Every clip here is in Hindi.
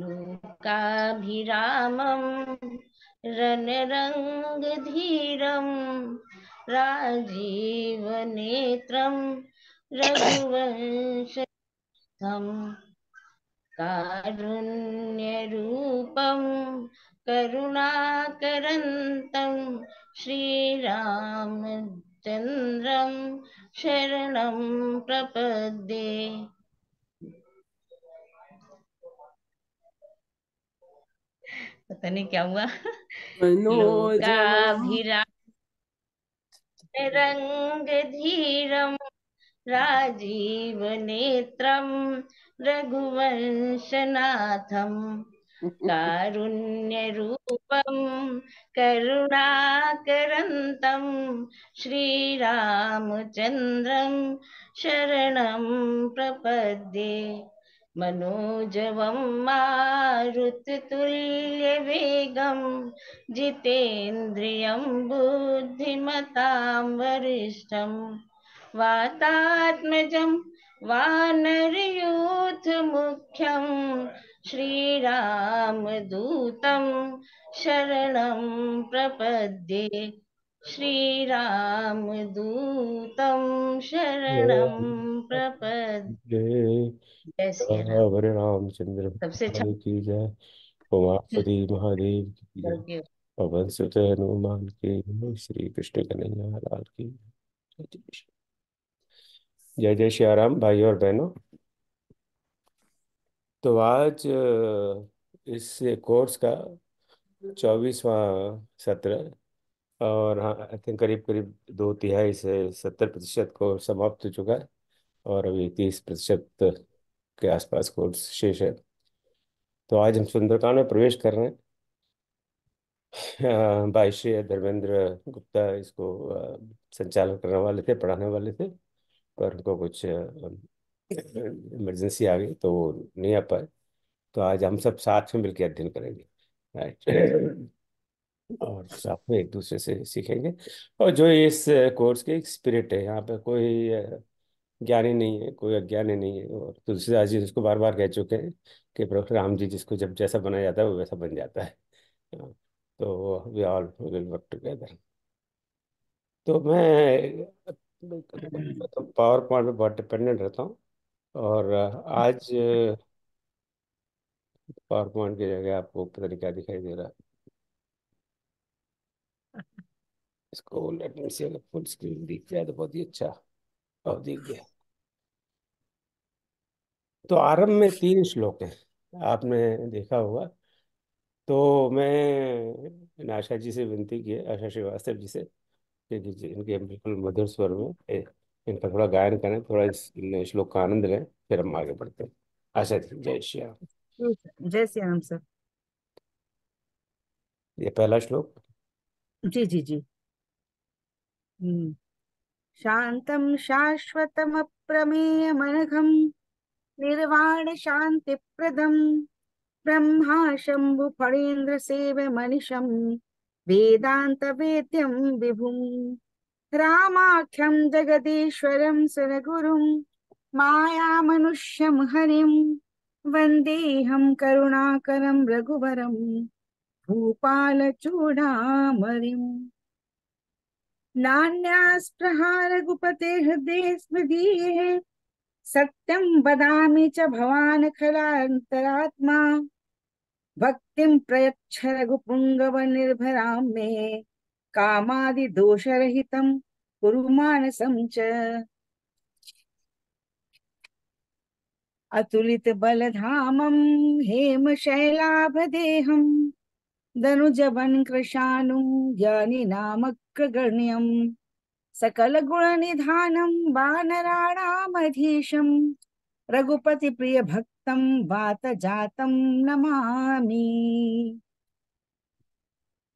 लोकाभिरामं रणरङ्गधीरं राजीवनेत्रं रघुवंशं कारुण्यरूपं करुणाकरन्तं श्रीरामचन्द्रं शरणं प्रपद्ये पता नहीं क्या हुआ? रंग धीरम राजीव नेत्रम रघुवंशनाथम कारुण्यरूपं करुणाकरन्तं श्रीरामचन्द्रं शरणं प्रपद्ये। मनोजवं मारुततुल्यवेगं जितेन्द्रियं बुद्धिमतां वरिष्ठं वातात्मजं वानरयूथमुख्यं श्रीरामदूतं शरणं प्रपद्ये श्रीरामदूतं शरणं प्रपद्ये। हरे रामचंद्र सबसे अच्छा की जय। उमापति महादेव की जय। पवन सुत हनुमान की श्री कृष्ण कन्हैया लाल की जय। जय श्री- राम भाई और बहनों। तो आज इस कोर्स का चौबीसवा सत्र और हाँ आई थिंक करीब करीब दो तिहाई से सत्तर प्रतिशत को समाप्त हो चुका है और अभी तीस प्रतिशत के आसपास कोर्स शेष है। तो आज हम सुंदरकांड में प्रवेश कर रहे हैं। भाई श्री धर्मेंद्र गुप्ता इसको संचालन करने वाले थे, पढ़ाने वाले थे, पर उनको कुछ इमरजेंसी आ गई तो वो नहीं आ पाए। तो आज हम सब साथ में मिलकर अध्ययन करेंगे। राइट और साथ में एक दूसरे से सीखेंगे। और जो इस कोर्स की एक स्पिरिट है यहाँ पे कोई ज्ञानी नहीं है कोई अज्ञानी नहीं है। और तुलसीदास जी इसको बार बार कह चुके हैं कि प्रभु राम जी जिसको जब जैसा बनाया जाता है वो वैसा बन जाता है। हाँ, तो we all will work together. तो मैं तो पावर पॉइंट में बहुत डिपेंडेंट रहता हूँ। और आज पावर पॉइंट की जगह आपको पता नहीं क्या दिखाई दे रहा। है इसको लेट मी सी अगर फुल स्क्रीन दिख जाए तो बहुत ही अच्छा और दिख गया। तो आरंभ में तीन श्लोक हैं। आपने देखा होगा। तो मैं आशा जी से विनती की आशा श्रीवास्तव जी से कि इनके बिल्कुल मधुर स्वर में इनका थोड़ा गायन करें थोड़ा इस श्लोक का आनंद लें फिर हम आगे बढ़ते हैं। आशा जी जय श्री राम। जय श्री राम सर। ये पहला श्लोक। जी जी जी। हम्म शान्तं शाश्वतमप्रमेयमनघं निर्वाणशान्तिप्रदं ब्रह्मा शम्भुफणीन्द्रसेवमनिशं वेदान्तवेद्यं विभुं रामाख्यं जगदीश्वरं सुरगुरुं मायामनुष्यं हरिं वन्देऽहं करुणाकरं रघुवरं भूपालचूडामणिम् नान्यास्पृहा रघुपते हृदये स्मृतिः सत्यं वदामि च भवान् खलान्तरात्मा। भक्तिं प्रयच्छ रघुपुङ्गव निर्भरां मे। कामादिदोषरहितं कुरु मानसं च। अतुलितबलधामं हेमशैलाभदेहं दनुजवन्कृशानुं ज्ञानिनामग्रगण्यम् सकलगुणनिधानं वानराणामधीशं रघुपतिप्रियभक्तं वातजातं नमामि।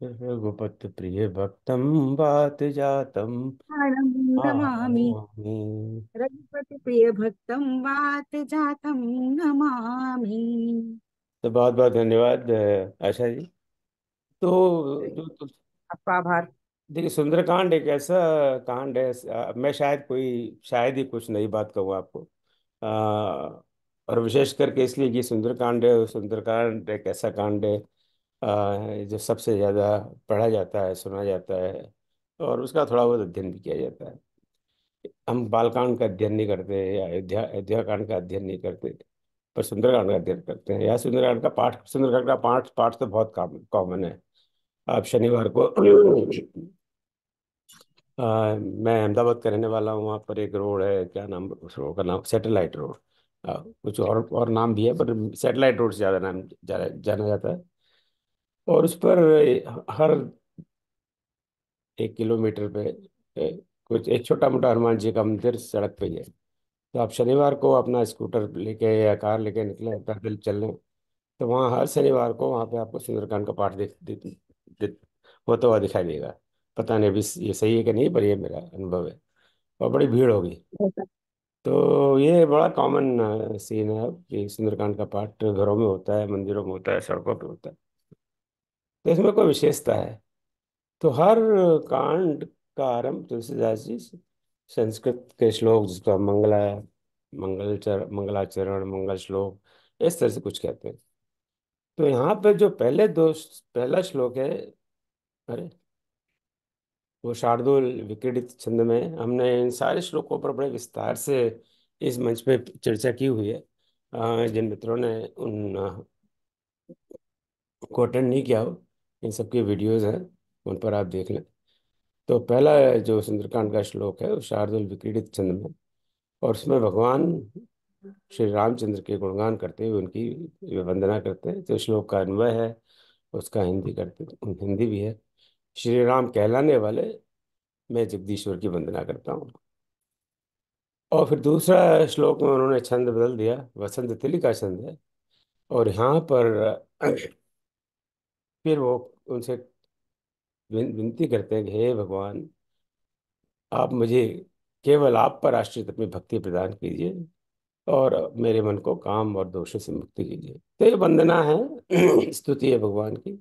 रघुपत प्रिय भक्तम बात जातम नमामि। आमि रघुपतिप्रियभक्तं वातजातं नमामि। तो बहुत बहुत धन्यवाद आशा जी। तो जो। तो, आपका आभार। देखिए सुंदरकांड एक ऐसा कांड है अ, मैं शायद कोई शायद ही कुछ नई बात कहूँ आपको। अ, और विशेष करके इसलिए कि सुंदरकांड है सुंदरकांड एक ऐसा कांड है अ, जो सबसे ज़्यादा पढ़ा जाता है सुना जाता है और उसका थोड़ा बहुत अध्ययन भी किया जाता है। हम बालकांड का अध्ययन नहीं करते या अयोध्या अयोध्या कांड का अध्ययन नहीं करते पर सुंदरकांड का अध्ययन करते हैं। या सुंदरकांड का पाठ सुंदरकांड का पाठ पाठ तो बहुत कॉमन है। आप शनिवार को आ, मैं अहमदाबाद का रहने वाला हूँ वहाँ पर एक रोड है क्या नाम उस रोड का नाम? Satellite road. कुछ और और नाम भी है पर सैटेलाइट रोड से ज़्यादा नाम जाना जाना जाता है। और उस पर हर एक किलोमीटर पे कुछ एक छोटा मोटा हनुमान जी का मंदिर सड़क पे ही है। तो आप शनिवार को अपना स्कूटर लेके या कार लेके निकले पैदल चलने तो वहाँ हर शनिवार को वहाँ पे आपको सुंदरकांड का पाठ देख होता हुआ दिखाई देगा। पता नहीं अभी ये सही है कि नहीं पर ये मेरा अनुभव है। और बड़ी भीड़ होगी। तो ये बड़ा कॉमन सीन है कि सुंदरकांड का पाठ घरों में होता है मंदिरों में होता है सड़कों पे होता है। तो इसमें कोई विशेषता है। तो हर कांड का आरंभ तुलसीदास जी संस्कृत के श्लोक जिसको हम मंगला मंगल मंगलाचरण मंगल श्लोक इस तरह से कुछ कहते हैं। तो यहाँ पे जो पहले दो पहला श्लोक है, अरे, वो शार्दुल विक्रीडित छंद में, हमने इन सारे श्लोकों पर बड़े विस्तार से इस मंच पे चर्चा की हुई है। जिन मित्रों ने उन को अटेंड नहीं किया हो, इन सबके वीडियोस हैं, उन पर आप देख लें। तो पहला जो सुंदरकांड का श्लोक है, वो शार्दुल विक्रीडित छंद में, और उसमें भगवान श्री रामचंद्र के गुणगान करते हुए उनकी वंदना करते हैं। जो श्लोक का अन्वय है, उसका हिंदी करते हिंदी भी है। श्री राम कहलाने वाले, मैं जगदीश्वर की वंदना करता हूँ। और फिर दूसरा श्लोक में उन्होंने छंद बदल दिया, वसंत तिली का छंद है। और यहाँ पर फिर वो उनसे विनती करते हैं कि, हे भगवान, आप मुझे केवल आप पर आश्रित अपनी भक्ति प्रदान कीजिए। और मेरे मन को काम और दोषों से मुक्ति कीजिए। तो ये वंदना है स्तुति है भगवान की।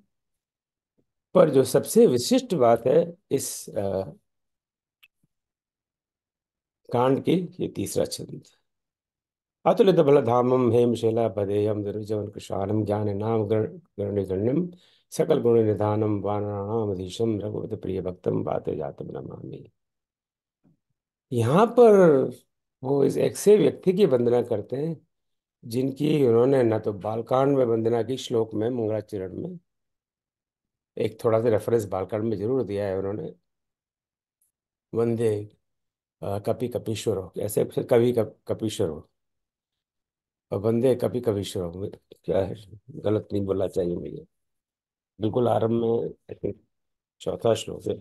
पर जो सबसे विशिष्ट बात है इस कांड की, ये तीसरा छंद। अतुलित बलधामम हेमशिला पदेयम दुर्जवन कृशानम ज्ञान नाम गण्यम सकल गुण निधानम वानराणाम अधीशम रघुवत प्रिय भक्तम बात जातम नमामि। यहाँ पर वो इस ऐसे व्यक्ति की वंदना करते हैं, जिनकी उन्होंने ना तो बालकांड में वंदना की श्लोक में, मंगलाचरण में, एक थोड़ा सा रेफरेंस बालकांड में ज़रूर दिया है उन्होंने। वंदे कपि कपीश्वर हो ऐसे कवि कपीश्वर हो और वंदे कपि कपीश्वर हो क्या है? गलत नहीं बोलना चाहिए मुझे। बिल्कुल आरंभ में चौथा श्लोक है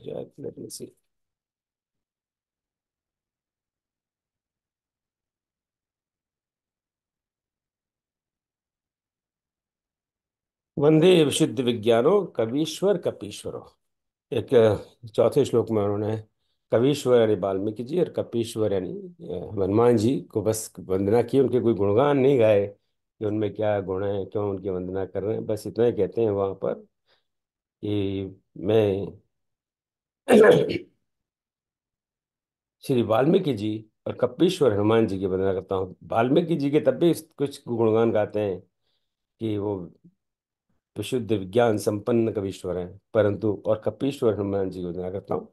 वंदे विशुद्ध विज्ञानो कवीश्वर कपीश्वरो। एक चौथे श्लोक में उन्होंने कवीश्वर यानी वाल्मीकि जी और कपीश्वर यानी हनुमान जी को बस वंदना की, उनके कोई गुणगान नहीं गाए कि उनमें क्या गुण है, क्यों उनकी वंदना कर रहे हैं। बस इतना ही कहते हैं वहाँ पर कि मैं श्री वाल्मीकि जी और कपीश्वर हनुमान जी की वंदना करता हूँ। वाल्मीकि जी के तब भी कुछ गुणगान गाते हैं कि वो विशुद्ध विज्ञान संपन्न कवीश्वर हैं परंतु और कपीश्वर हनुमान जी को वंदना करता हूँ।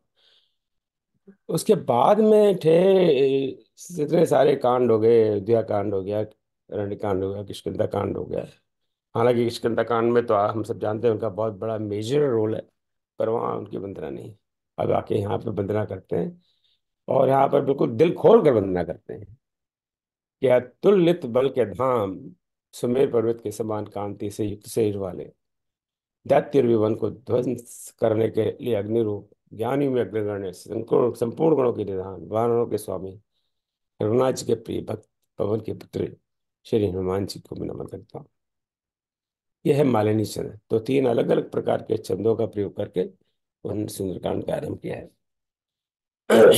उसके बाद में थे इतने सारे कांड हो गए अयोध्या कांड हो गया अरण्य कांड हो गया किशकिंदा कांड हो गया। हालाँकि किशकिंदा कांड में तो आ, हम सब जानते हैं उनका बहुत बड़ा मेजर रोल है पर वहाँ उनकी वंदना नहीं। अब आके यहाँ पे वंदना करते हैं और यहाँ पर बिल्कुल दिल खोल कर वंदना करते हैं। कि अतुलित बल के धाम सुमेर पर्वत के समान कांति से युक्त शरीर वाले। दैत्य विवन को ध्वंस करने के लिए अग्नि रूप ज्ञानी में अग्रगण्य संपूर्ण गुणों के निधान, वानरों के स्वामी जी के प्रिय भक्त, पवन के पुत्र, श्री हनुमान जी को मैं नमन करता हूँ। यह है मालिनी चंद तो तीन अलग अलग प्रकार के छंदों का प्रयोग करके उन्होंने सुंदरकांड का आरंभ किया है।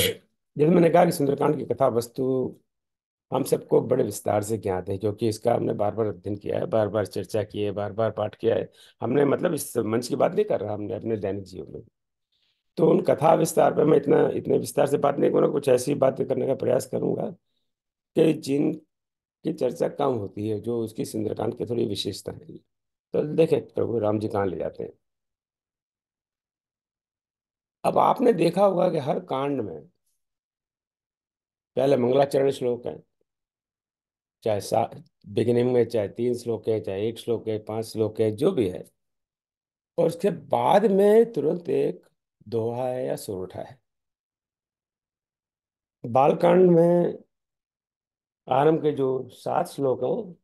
जैसे मैंने कहा कि सुंदरकांड की कथा वस्तु हम सबको बड़े विस्तार से ज्ञात है, क्योंकि इसका हमने बार बार अध्ययन किया है बार बार चर्चा की है बार बार पाठ किया है। हमने मतलब इस मंच की बात नहीं कर रहा हमने अपने दैनिक जीवन में। तो उन कथा विस्तार पर मैं इतना, इतने विस्तार से बात नहीं करूँगा, कुछ ऐसी बातें करने का प्रयास करूँगा कि जिन की चर्चा कम होती है, जो उसकी सुंदरकांड की थोड़ी विशेषता है। तो देखें, प्रभु राम जी कहाँ ले जाते हैं। अब आपने देखा होगा कि हर कांड में, पहले मंगलाचरण श्लोक है चाहे सा बिगिनिंग में चाहे तीन श्लोक है, चाहे एक श्लोक है, पाँच श्लोक है, जो भी है। और उसके बाद में तुरंत एक दोहा है या सोरठा है। बालकांड में आरंभ के जो सात श्लोक हैं,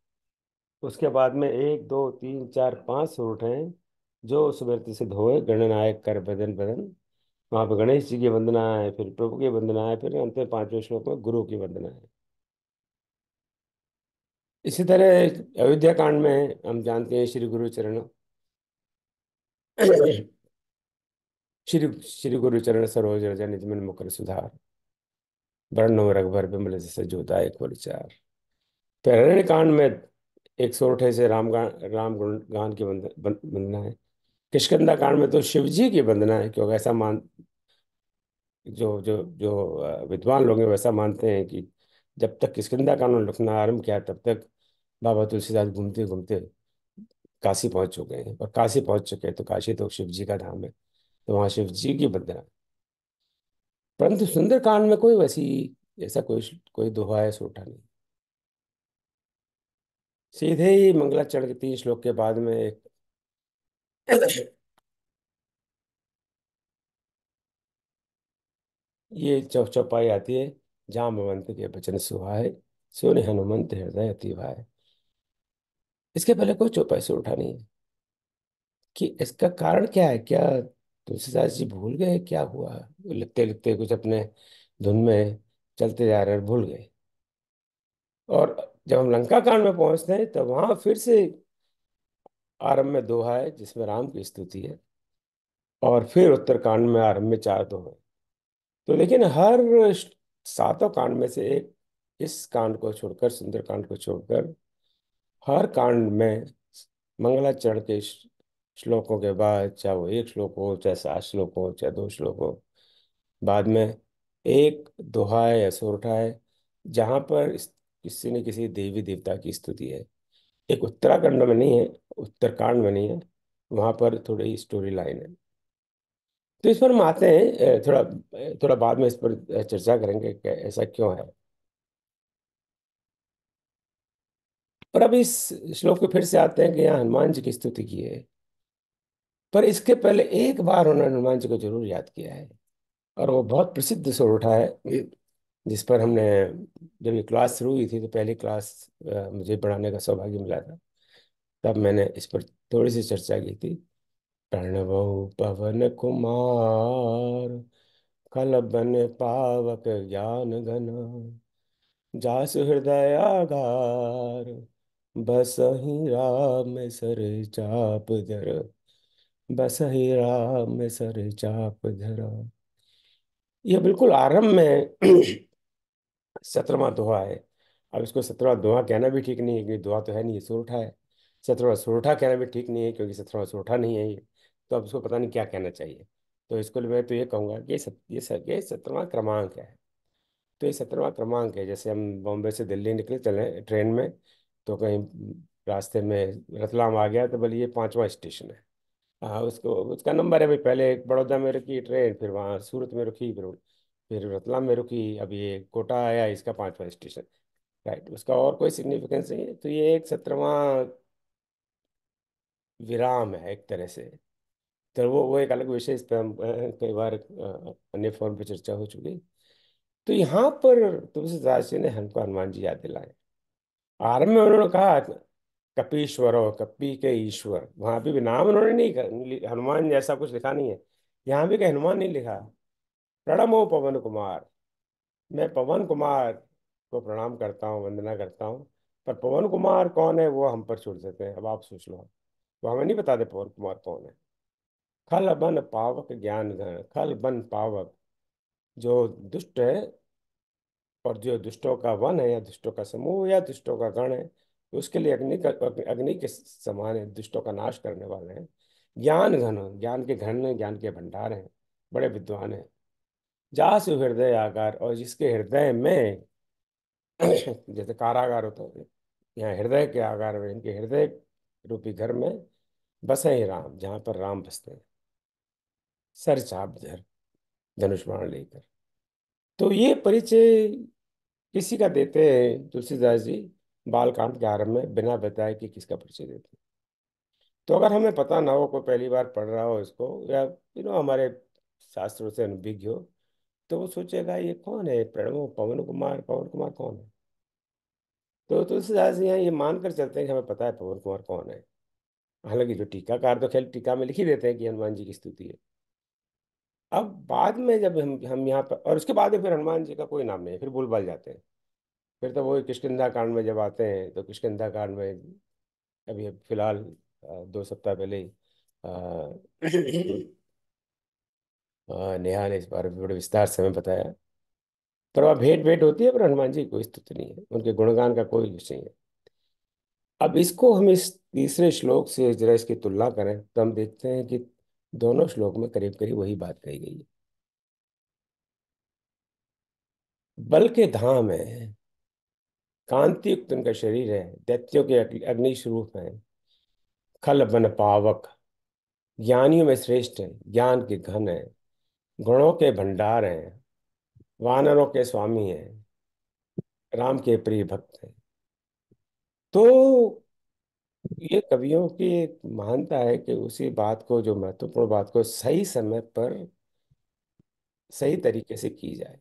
उसके बाद में एक, दो, तीन, चार, पाँच सोरठ हैं, जो सुमृति से धोए, गणनायक कर, बदन बदन। वहाँ पर गणेश जी की वंदना है, फिर प्रभु की वंदना है, फिर अंतिम पाँचवें श्लोक में गुरु की वंदना है। इसी तरह अयोध्या कांड में हम जानते हैं श्री गुरु चरण श्री श्री गुरु चरण सरोज रजन मन मुकर सुधार, वर्णो रघुबर बिमल जैसे जोता एक विचार फिर कांड में एक सोरठे से राम गान राम गान की वंदना है। किशकंदा कांड में तो शिव जी की वंदना है, क्योंकि ऐसा मान, जो जो जो विद्वान लोग हैं वैसा मानते हैं कि जब तक किशकंदा कांड लिखना आरंभ किया, तब तक बाबा तुलसीदास घूमते घूमते काशी पहुँच चुके हैं। और काशी पहुँच चुके हैं तो काशी तो शिव जी का धाम है तो वहाँ शिव जी की वंदना परंतु सुंदरकांड में कोई वैसी, ऐसा कोई कोई दोहा है सोटा नहीं। सीधे ही मंगलाचरण के तीन श्लोक के बाद में एक ये चौपाई आती है जाम भवंत के वचन सुहाए, सोने हनुमंत हृदय अति भाई इसके पहले कोई चौपाई से उठा नहीं। है कि इसका कारण क्या है? क्या तुलसीदास जी भूल गए? क्या हुआ? लिखते लिखते कुछ अपने धुन में चलते जा रहे भूल गए। और जब हम लंका कांड में पहुँचते हैं तो वहाँ फिर से आरंभ में दोहा है, जिसमें राम की स्तुति है, और फिर उत्तरकांड में आरंभ में चार दोहा। है तो लेकिन हर सातों कांड में से एक इस कांड को छोड़कर सुंदर कांड को छोड़कर हर कांड में मंगलाचरण के श्लोकों के बाद, चाहे वो एक श्लोक हो, चाहे सात श्लोक हो, चाहे दो श्लोक हो, बाद में एक दोहा है या सोरठा है जहाँ पर किसी न किसी देवी देवता की स्तुति है। एक उत्तराखंड में नहीं है, उत्तरकांड में नहीं है, वहाँ पर थोड़ी स्टोरी लाइन है। तो इस पर हम आते हैं थोड़ा थोड़ा बाद में इस पर चर्चा करेंगे ऐसा क्यों है। पर अब इस श्लोक को फिर से आते हैं कि यहाँ हनुमान जी की स्तुति की है। पर इसके पहले एक बार उन्होंने हनुमान जी को ज़रूर याद किया है और वो बहुत प्रसिद्ध स्वर उठा है जिस पर हमने जब ये क्लास शुरू हुई थी तो पहली क्लास मुझे पढ़ाने का सौभाग्य मिला था। तब मैंने इस पर थोड़ी सी चर्चा की थी। प्रणव पवन कुमार, कल बन पावक ज्ञान घन, जास हृदय बस ही राम सर चाप धर। बस ही राम सर चाप धरा। यह बिल्कुल आरंभ में सत्रहवा दोहा है। अब इसको सत्रहवा दोहा कहना भी ठीक नहीं है क्योंकि दोहा तो है नहीं ये सोरठा है। सत्रवा सोरठा कहना भी ठीक नहीं है क्योंकि सत्रवा सोरठा नहीं है ये। तो अब इसको पता नहीं क्या कहना चाहिए। तो इसको मैं तो ये कहूँगा कि सत, ये ये सत्रहवा क्रमांक है। तो ये सत्रवा क्रमांक है जैसे हम बॉम्बे से दिल्ली निकले चले ट्रेन में तो कहीं रास्ते में रतलाम आ गया तो बोले, ये पाँचवा स्टेशन है। हाँ उसको, उसका नंबर है भाई, पहले बड़ौदा में रुकी ट्रेन, फिर वहाँ सूरत में रुकी, फिर फिर रतलाम में रुकी, अब ये कोटा आया, इसका पांचवा स्टेशन। राइट, उसका और कोई सिग्निफिकेंस नहीं है तो ये एक सत्रहवा विराम है एक तरह से। तो वो वो एक अलग विषय, इस पर हम, कई बार अन्य फॉर्म पर चर्चा हो चुकी। तो यहाँ पर तुलसीदास जी ने हमको हनुमान जी याद दिलाए आरंभ में उन्होंने कहा कपीश्वर हो कपी के ईश्वर। वहाँ भी, भी नाम उन्होंने नहीं हनुमान जैसा कुछ लिखा नहीं है। यहाँ भी हनुमान नहीं लिखा। प्रणमो पवन कुमार। मैं पवन कुमार को प्रणाम करता हूँ वंदना करता हूँ पर पवन कुमार कौन है वो हम पर छोड़ देते हैं। अब आप सोच लो। वो हमें नहीं बताते पवन कुमार कौन है। खल बन पावक ज्ञान घन खल बन पावक। जो दुष्ट है और जो दुष्टों का वन है या दुष्टों का समूह या दुष्टों का गण है, उसके लिए अग्नि अग्नि के समान है, दुष्टों का नाश करने वाले हैं। ज्ञान घन, ज्ञान के घन ज्ञान के भंडार हैं, बड़े विद्वान हैं। जासु हृदय आकार, और जिसके हृदय में, जैसे कारागार होता है, यहाँ हृदय के आकार में, इनके हृदय रूपी घर में बसे ही राम, जहाँ पर राम बसते हैं। सर चाप धर धनुष लेकर। तो ये परिचय किसी का देते हैं? तुलसीदास जी बालकांड के आरंभ में बिना बताए कि किसका परिचय देते हैं। तो अगर हमें पता ना हो, कोई पहली बार पढ़ रहा हो इसको, या यू नो हमारे शास्त्रों से अनुभीज्ञ हो तो वो सोचेगा, ये कौन है? प्रणव, पवन कुमार पवन कुमार कौन है? तो तुलसीदास जी यहाँ ये मानकर चलते हैं कि हमें पता है पवन कुमार कौन है। हालाँकि जो टीकाकार तो खेल टीका में लिख ही देते हैं कि हनुमान जी की स्तुति है। अब बाद में जब हम हम यहाँ पर, और उसके बाद फिर हनुमान जी का कोई नाम नहीं है, फिर भूल जाते हैं। फिर तो वही किष्किंधा कांड में जब आते हैं तो किष्किंधा कांड में अभी फ़िलहाल दो सप्ताह पहले ही नेहा ने इस बारे में बड़े विस्तार से हमें बताया। पर वह भेंट भेंट होती है, पर हनुमान जी कोई स्तुति नहीं है, उनके गुणगान का कोई विषय नहीं है। अब इसको हम इस तीसरे श्लोक से, जरा इसकी तुलना करें तो हम देखते हैं कि दोनों श्लोक में करीब करीब वही बात कही गई है। बल के धाम है कांति युक्त उनका शरीर है दैत्यों के अग्नि स्वरूप है खल बन पावक ज्ञानियों में श्रेष्ठ है ज्ञान के घन है गुणों के भंडार हैं वानरों के स्वामी हैं राम के प्रिय भक्त हैं। तो ये कवियों की एक महानता है कि उसी बात को, जो महत्वपूर्ण बात को सही समय पर सही तरीके से की जाए।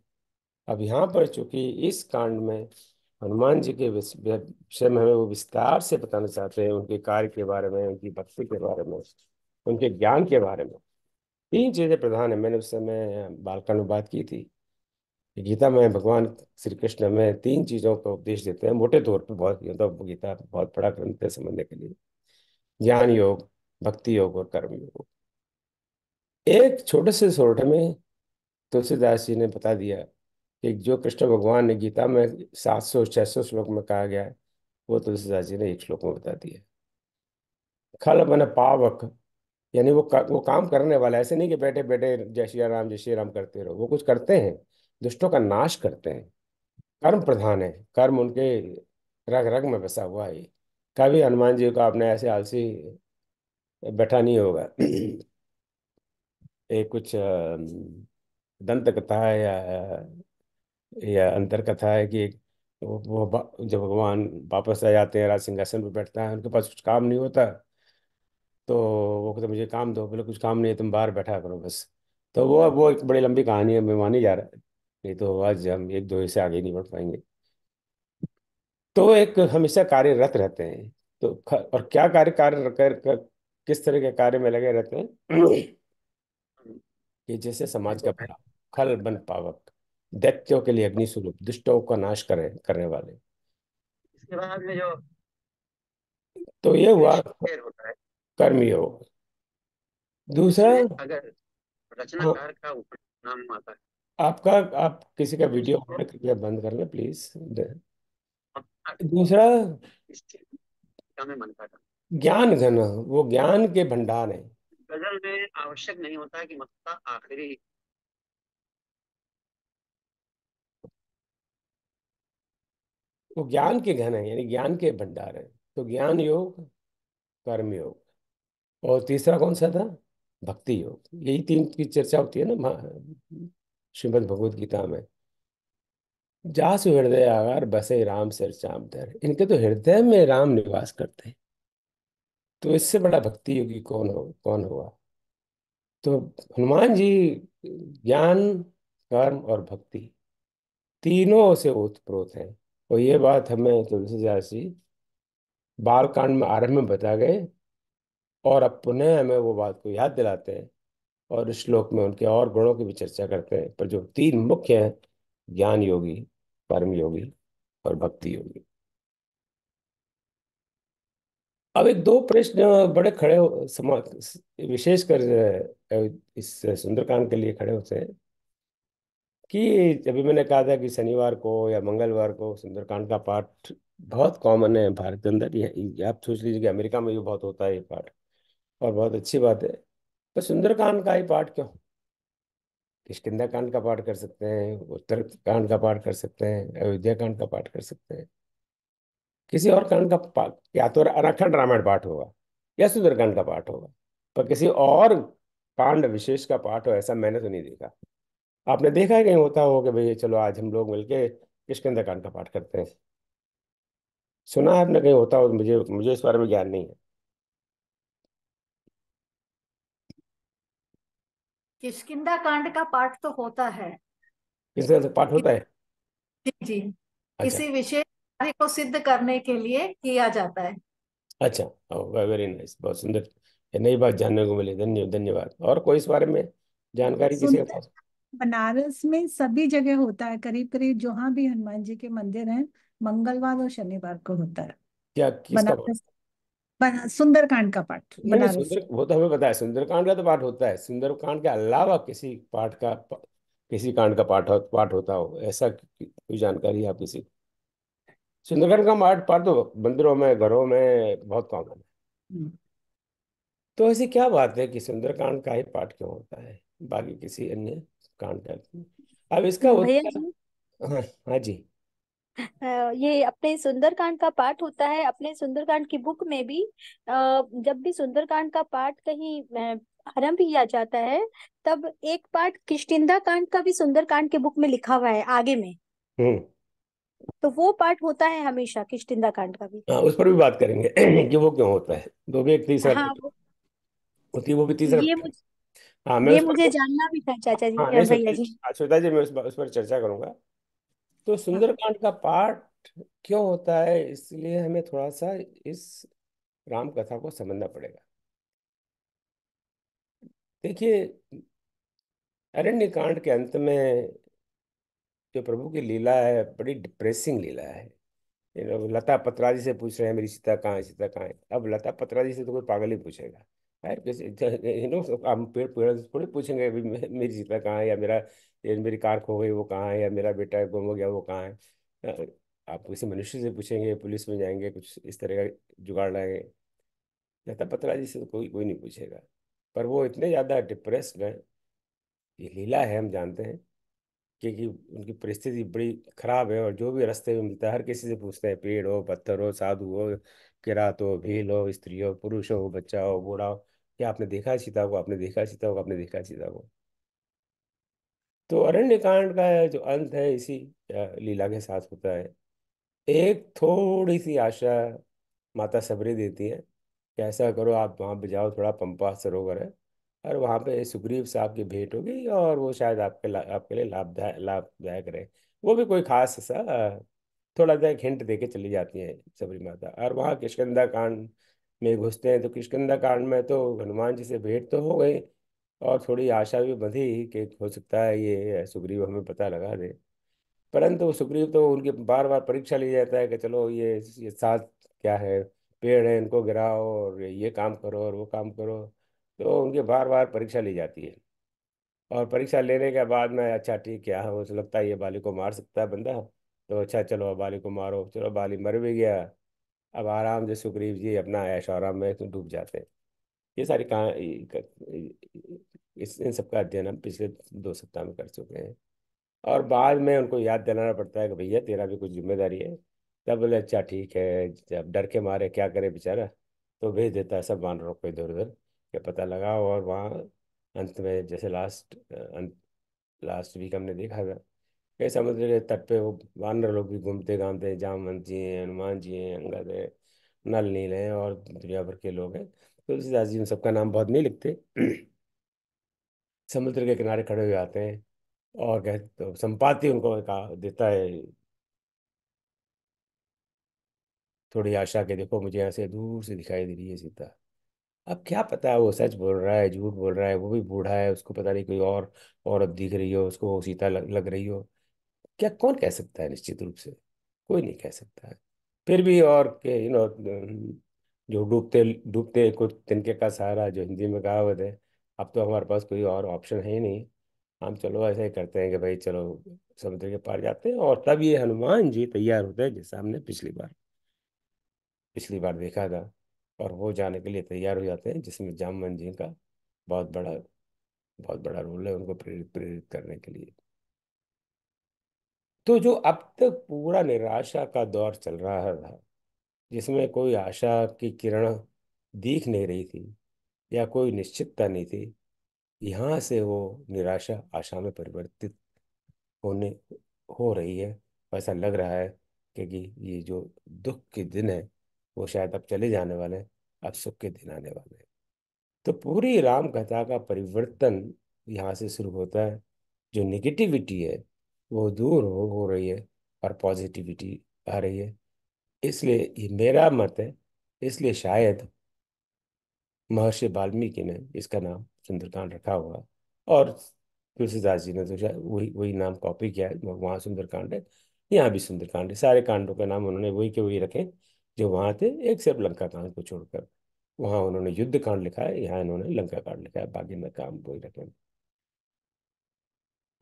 अब यहाँ पर चूँकि इस कांड में हनुमान जी के विषय में हमें वो विस्तार से बताना चाहते हैं, उनके कार्य के बारे में, उनकी भक्ति के बारे में, उनके ज्ञान के बारे में, तीन चीज़ें प्रधान है। मैंने उस समय बात की थी। गीता में भगवान श्री कृष्ण में तीन चीज़ों का उपदेश देते हैं। मोटे तौर पर बहुत तो गीता बहुत बड़ा ग्रंथ है समझने के लिए। ज्ञान योग भक्ति योग और कर्म योग। एक छोटे से सोर्ट में तुलसीदास जी ने बता दिया कि जो कृष्ण भगवान ने गीता में सात सौ छह सौ श्लोक में कहा गया है वो तुलसीदास जी ने एक श्लोक में बता दिया। खल मन पावक यानी वो का, वो काम करने वाला ऐसे नहीं कि बैठे बैठे जय श्री राम जय श्री राम करते रहो। वो कुछ करते हैं। दुष्टों का नाश करते हैं। कर्म प्रधान है। कर्म उनके रग रग में बसा हुआ है। कभी हनुमान जी को आपने ऐसे आलसी बैठा नहीं होगा। एक कुछ दंत कथा है या या अंतर कथा है कि वो, वो जब भगवान वापस आ जाते हैं राज सिंहासन पर बैठता है उनके पास कुछ काम नहीं होता। तो वो कहते मुझे काम दो बोले कुछ काम नहीं है तुम बाहर बैठा करो बस। तो वो वो एक बड़ी लंबी कहानी है मैं मान जा रहा नहीं तो आज हम एक दो से आगे नहीं बढ़ पाएँगे। तो एक हमेशा कार्यरत रहते हैं। तो और क्या कार्य कार्य कर, कर किस तरह के कार्य में लगे रहते हैं? कि जैसे समाज का भला खल बन पावक दैत्यों के लिए अग्नि स्वरूप दुष्टों का नाश करे करने वाले। इसके बाद में जो तो ये हुआ कर्म योग दूसरा अगर रचनाकार का नाम आता है आपका आप किसी का वीडियो कृपया बंद कर लें प्लीज़ दूसरा? ज्ञान घन वो ज्ञान के भंडार है। गज़ल में आवश्यक नहीं होता कि मक्ता आखिरी। वो ज्ञान के घन है यानी ज्ञान के भंडार है। तो ज्ञान योग कर्म योग। और तीसरा कौन सा था? भक्ति योग। यही तीन की चर्चा होती है ना श्रीमद भगवत गीता में, जासु हृदय आगार बसे राम सर चाम धर। इनके तो हृदय में राम निवास करते हैं। तो इससे बड़ा भक्ति योगी कौन हो, कौन हुआ? तो हनुमान जी, ज्ञान, कर्म और भक्ति तीनों से ओतप्रोत है। और ये बात हमें तुलसीदास जी बालकांड में आरंभ में बता गए और अब पुनः हमें वो बात को याद दिलाते हैं। और इस श्लोक में उनके और गुणों की भी चर्चा करते हैं। पर जो तीन मुख्य हैं, ज्ञान योगी कर्म योगी और भक्ति योगी। अब एक दो प्रश्न बड़े खड़े विशेषकर इस सुंदरकांड के लिए खड़े होते हैं कि अभी मैंने कहा था कि शनिवार को या मंगलवार को सुंदरकांड का पाठ बहुत कॉमन है भारत के अंदर ये आप सोच लीजिए कि अमेरिका में भी बहुत होता है ये पाठ। और बहुत अच्छी बात है। तो सुंदरकांड का ही पाठ क्यों? किशकिंदा कांड का पाठ कर सकते हैं उत्तर कांड का पाठ कर सकते हैं अयोध्या कांड का पाठ कर सकते हैं। किसी और कांड का पाठ या तो अखंड रामायण पाठ होगा, या सुंदरकांड का पाठ होगा, पर किसी और कांड विशेष का पाठ हो, ऐसा मैंने तो नहीं देखा। आपने देखा है कहीं होता हो कि भैया चलो आज हम लोग मिलके किष्किंधा कांड का पाठ करते हैं। सुना है आपने कहीं होता हो, मुझे मुझे इस बारे में ज्ञान नहीं है। किष्किंधा कांड का पाठ तो होता है। किस तरह से पाठ होता है? जी जी। अच्छा। किसी विशेष कार्य को सिद्ध करने के लिए किया जाता है। अच्छा। वेरी नाइस बहुत सुंदर। नई बात जानने को मिली। धन्यवाद धन्यवाद। और कोई इस बारे में जानकारी किसी के पास? बनारस में सभी जगह होता है। करीब करीब जहाँ भी हनुमान जी के मंदिर हैं मंगलवार और शनिवार को होता है। क्या किसका बनारस बना, सुंदरकांड का पाठ सुंदर वो तो हमें पता है सुंदरकांड का तो पाठ होता है। सुंदरकांड के अलावा किसी पाठ का किसी कांड का पाठ पाठ होता हो ऐसा कोई जानकारी आप किसी सुंदरकांड का पाठ पाठ तो मंदिरों में घरों में बहुत कॉमन है। हम्म। तो ऐसी क्या बात है कि सुंदरकांड का ही पाठ क्यों होता है? बाकी किसी अन्य कांड का अब इसका हाँ हाँ जी। ये अपने सुंदरकांड का पाठ होता है। अपने सुंदरकांड की बुक में भी जब भी सुंदरकांड का पाठ कहीं आरंभ किया जाता है तब एक पाठ किष्किंधा कांड का भी सुंदरकांड के बुक में लिखा हुआ है आगे में। हम्म। तो वो पाठ होता है हमेशा किष्किंधा कांड का भी। हाँ उस पर भी बात करेंगे कि वो क्यों होता है। वो भी एक तीसरा हाँ वो भी तीसरा ये मुझे हाँ मैं ये उस पर मुझे जानना भी था चाचा जी हाँ भैया श्वेता जी। श्वेता जी मैं उस, उस पर चर्चा करूँगा। तो हाँ। सुंदरकांड का पाठ क्यों होता है? इसलिए हमें थोड़ा सा इस राम कथा को समझना पड़ेगा। देखिए अरण्य कांड के अंत में जो प्रभु की लीला है बड़ी डिप्रेसिंग लीला है। लता पतराजी से पूछ रहे हैं मेरी सीता कहाँ है सीता कहाँ है? अब लता पतराजी से तो कोई पागल ही पूछेगा। यू नो हम पेड़ पेड़ थोड़ी पूछेंगे अभी मेरी सीता कहाँ है या मेरा मेरी कार खो गई, वो कहाँ है या मेरा बेटा गुम हो गया, वो कहाँ है? आप किसी मनुष्य से पूछेंगे, पुलिस में जाएँगे, कुछ इस तरह का जुगाड़ लाएँगे। लता पतराजी से तो कोई कोई नहीं पूछेगा। पर वो इतने ज़्यादा डिप्रेस्ड हैं, ये लीला है, हम जानते हैं क्योंकि उनकी परिस्थिति बड़ी खराब है और जो भी रास्ते में मिलता है, हर किसी से पूछते हैं, पेड़ हो, पत्थर हो, साधु हो, किरात हो, भील हो, स्त्री हो, पुरुष हो, बच्चा हो, बूढ़ा हो क्या आपने देखा है सीता को आपने देखा है सीता को आपने देखा है सीता को तो अरण्य कांड का जो अंत है, इसी लीला के साथ होता है। एक थोड़ी सी आशा माता सबरी देती है कि ऐसा करो, आप वहाँ पे जाओ, थोड़ा पंपा सरोवर है, और वहाँ पे सुग्रीव साहब की भेंट होगी, और वो शायद आपके आपके लिए लाभदायक लाभदायक रहे। वो भी कोई खास सा थोड़ा सा हिंट दे के चली जाती हैं सबरी माता। और वहाँ किशकंदा कांड में घुसते हैं तो किष्किंधा कांड में तो हनुमान जी से भेंट तो हो गई और थोड़ी आशा भी बंधी कि हो सकता है ये सुग्रीव हमें पता लगा दे। परंतु सुग्रीव तो उनकी बार बार परीक्षा ली जाता है कि चलो ये ये साथ क्या है, पेड़ है, इनको गिराओ और ये काम करो और वो काम करो। तो उनकी बार बार परीक्षा ली जाती है। और परीक्षा लेने के बाद में अच्छा ठीक, क्या है वो लगता है ये बाली को मार सकता है बंदा? तो अच्छा चलो बाली को मारो। चलो, बाली मर भी गया। अब आराम से सुग्रीव जी अपना ऐश आराम में तो डूब जाते हैं। ये सारी कहाँ इस, इन सब का अध्ययन हम पिछले दो सप्ताह में कर चुके हैं। और बाद में उनको याद दिलाना पड़ता है कि भैया तेरा भी कुछ ज़िम्मेदारी है। तब बोले अच्छा ठीक है, जब डर के मारे, क्या करे बेचारा? तो भेज देता है सब वानरों को इधर उधर। के पता लगाओ और वहाँ अंत में, जैसे लास्ट अंत लास्ट वीक हमने देखा था कि समुद्र के तट पे वो वानर लोग भी घूमते घामते जामवंत जी हैं हनुमान जी हैं अंगद है नल नील हैं और दुनिया भर के लोग हैं। तुलसीदास जी उन सबका नाम बहुत नहीं लिखते। समुद्र के किनारे खड़े हुए आते हैं और कह तो संपाति उनको देता है। थोड़ी आशा के देखो मुझे यहाँ से दूर से दिखाई दे रही है सीता। अब क्या पता है वो सच बोल रहा है झूठ बोल रहा है वो भी बूढ़ा है उसको पता नहीं कोई और औरत दिख रही हो उसको वो सीता लग, लग रही हो। क्या कौन कह सकता है निश्चित रूप से? कोई नहीं कह सकता है। फिर भी और के यू नो जो डूबते डूबते कुछ तिनके का सहारा, जो हिंदी में कहावत है, अब तो हमारे पास कोई और ऑप्शन है ही नहीं। हम चलो ऐसा ही करते हैं कि भाई चलो समुद्र के पार जाते हैं और तब ये हनुमान जी तैयार होते हैं, जैसा हमने पिछली बार पिछली बार देखा था। और वो जाने के लिए तैयार हो जाते हैं, जिसमें जामवंत जी का बहुत बड़ा बहुत बड़ा रोल है उनको प्रेरित प्रेरित करने के लिए। तो जो अब तक पूरा निराशा का दौर चल रहा था, जिसमें कोई आशा की किरण दिख नहीं रही थी या कोई निश्चितता नहीं थी, यहाँ से वो निराशा आशा में परिवर्तित होने, हो रही है। ऐसा लग रहा है कि ये जो दुख के दिन है, वो शायद अब चले जाने वाले हैं, अब सुख के दिन आने वाले हैं। तो पूरी राम कथा का परिवर्तन यहाँ से शुरू होता है। जो निगेटिविटी है वो दूर हो, हो रही है और पॉजिटिविटी आ रही है। इसलिए ये मेरा मत है इसलिए शायद महर्षि वाल्मीकि ने इसका नाम सुंदरकांड रखा हुआ और तुलसीदास जी ने तो शायद वही वही नाम कॉपी किया है वहाँ सुंदरकांड है यहाँ भी सुंदरकांड है। सारे कांडों का नाम उन्होंने वही के वही रखे जो वहाँ थे एक सिर्फ़ लंका कांड को छोड़कर। वहाँ उन्होंने युद्ध कांड लिखा है यहाँ इन्होंने लंका कांड लिखा है बाकी में काम वही रखे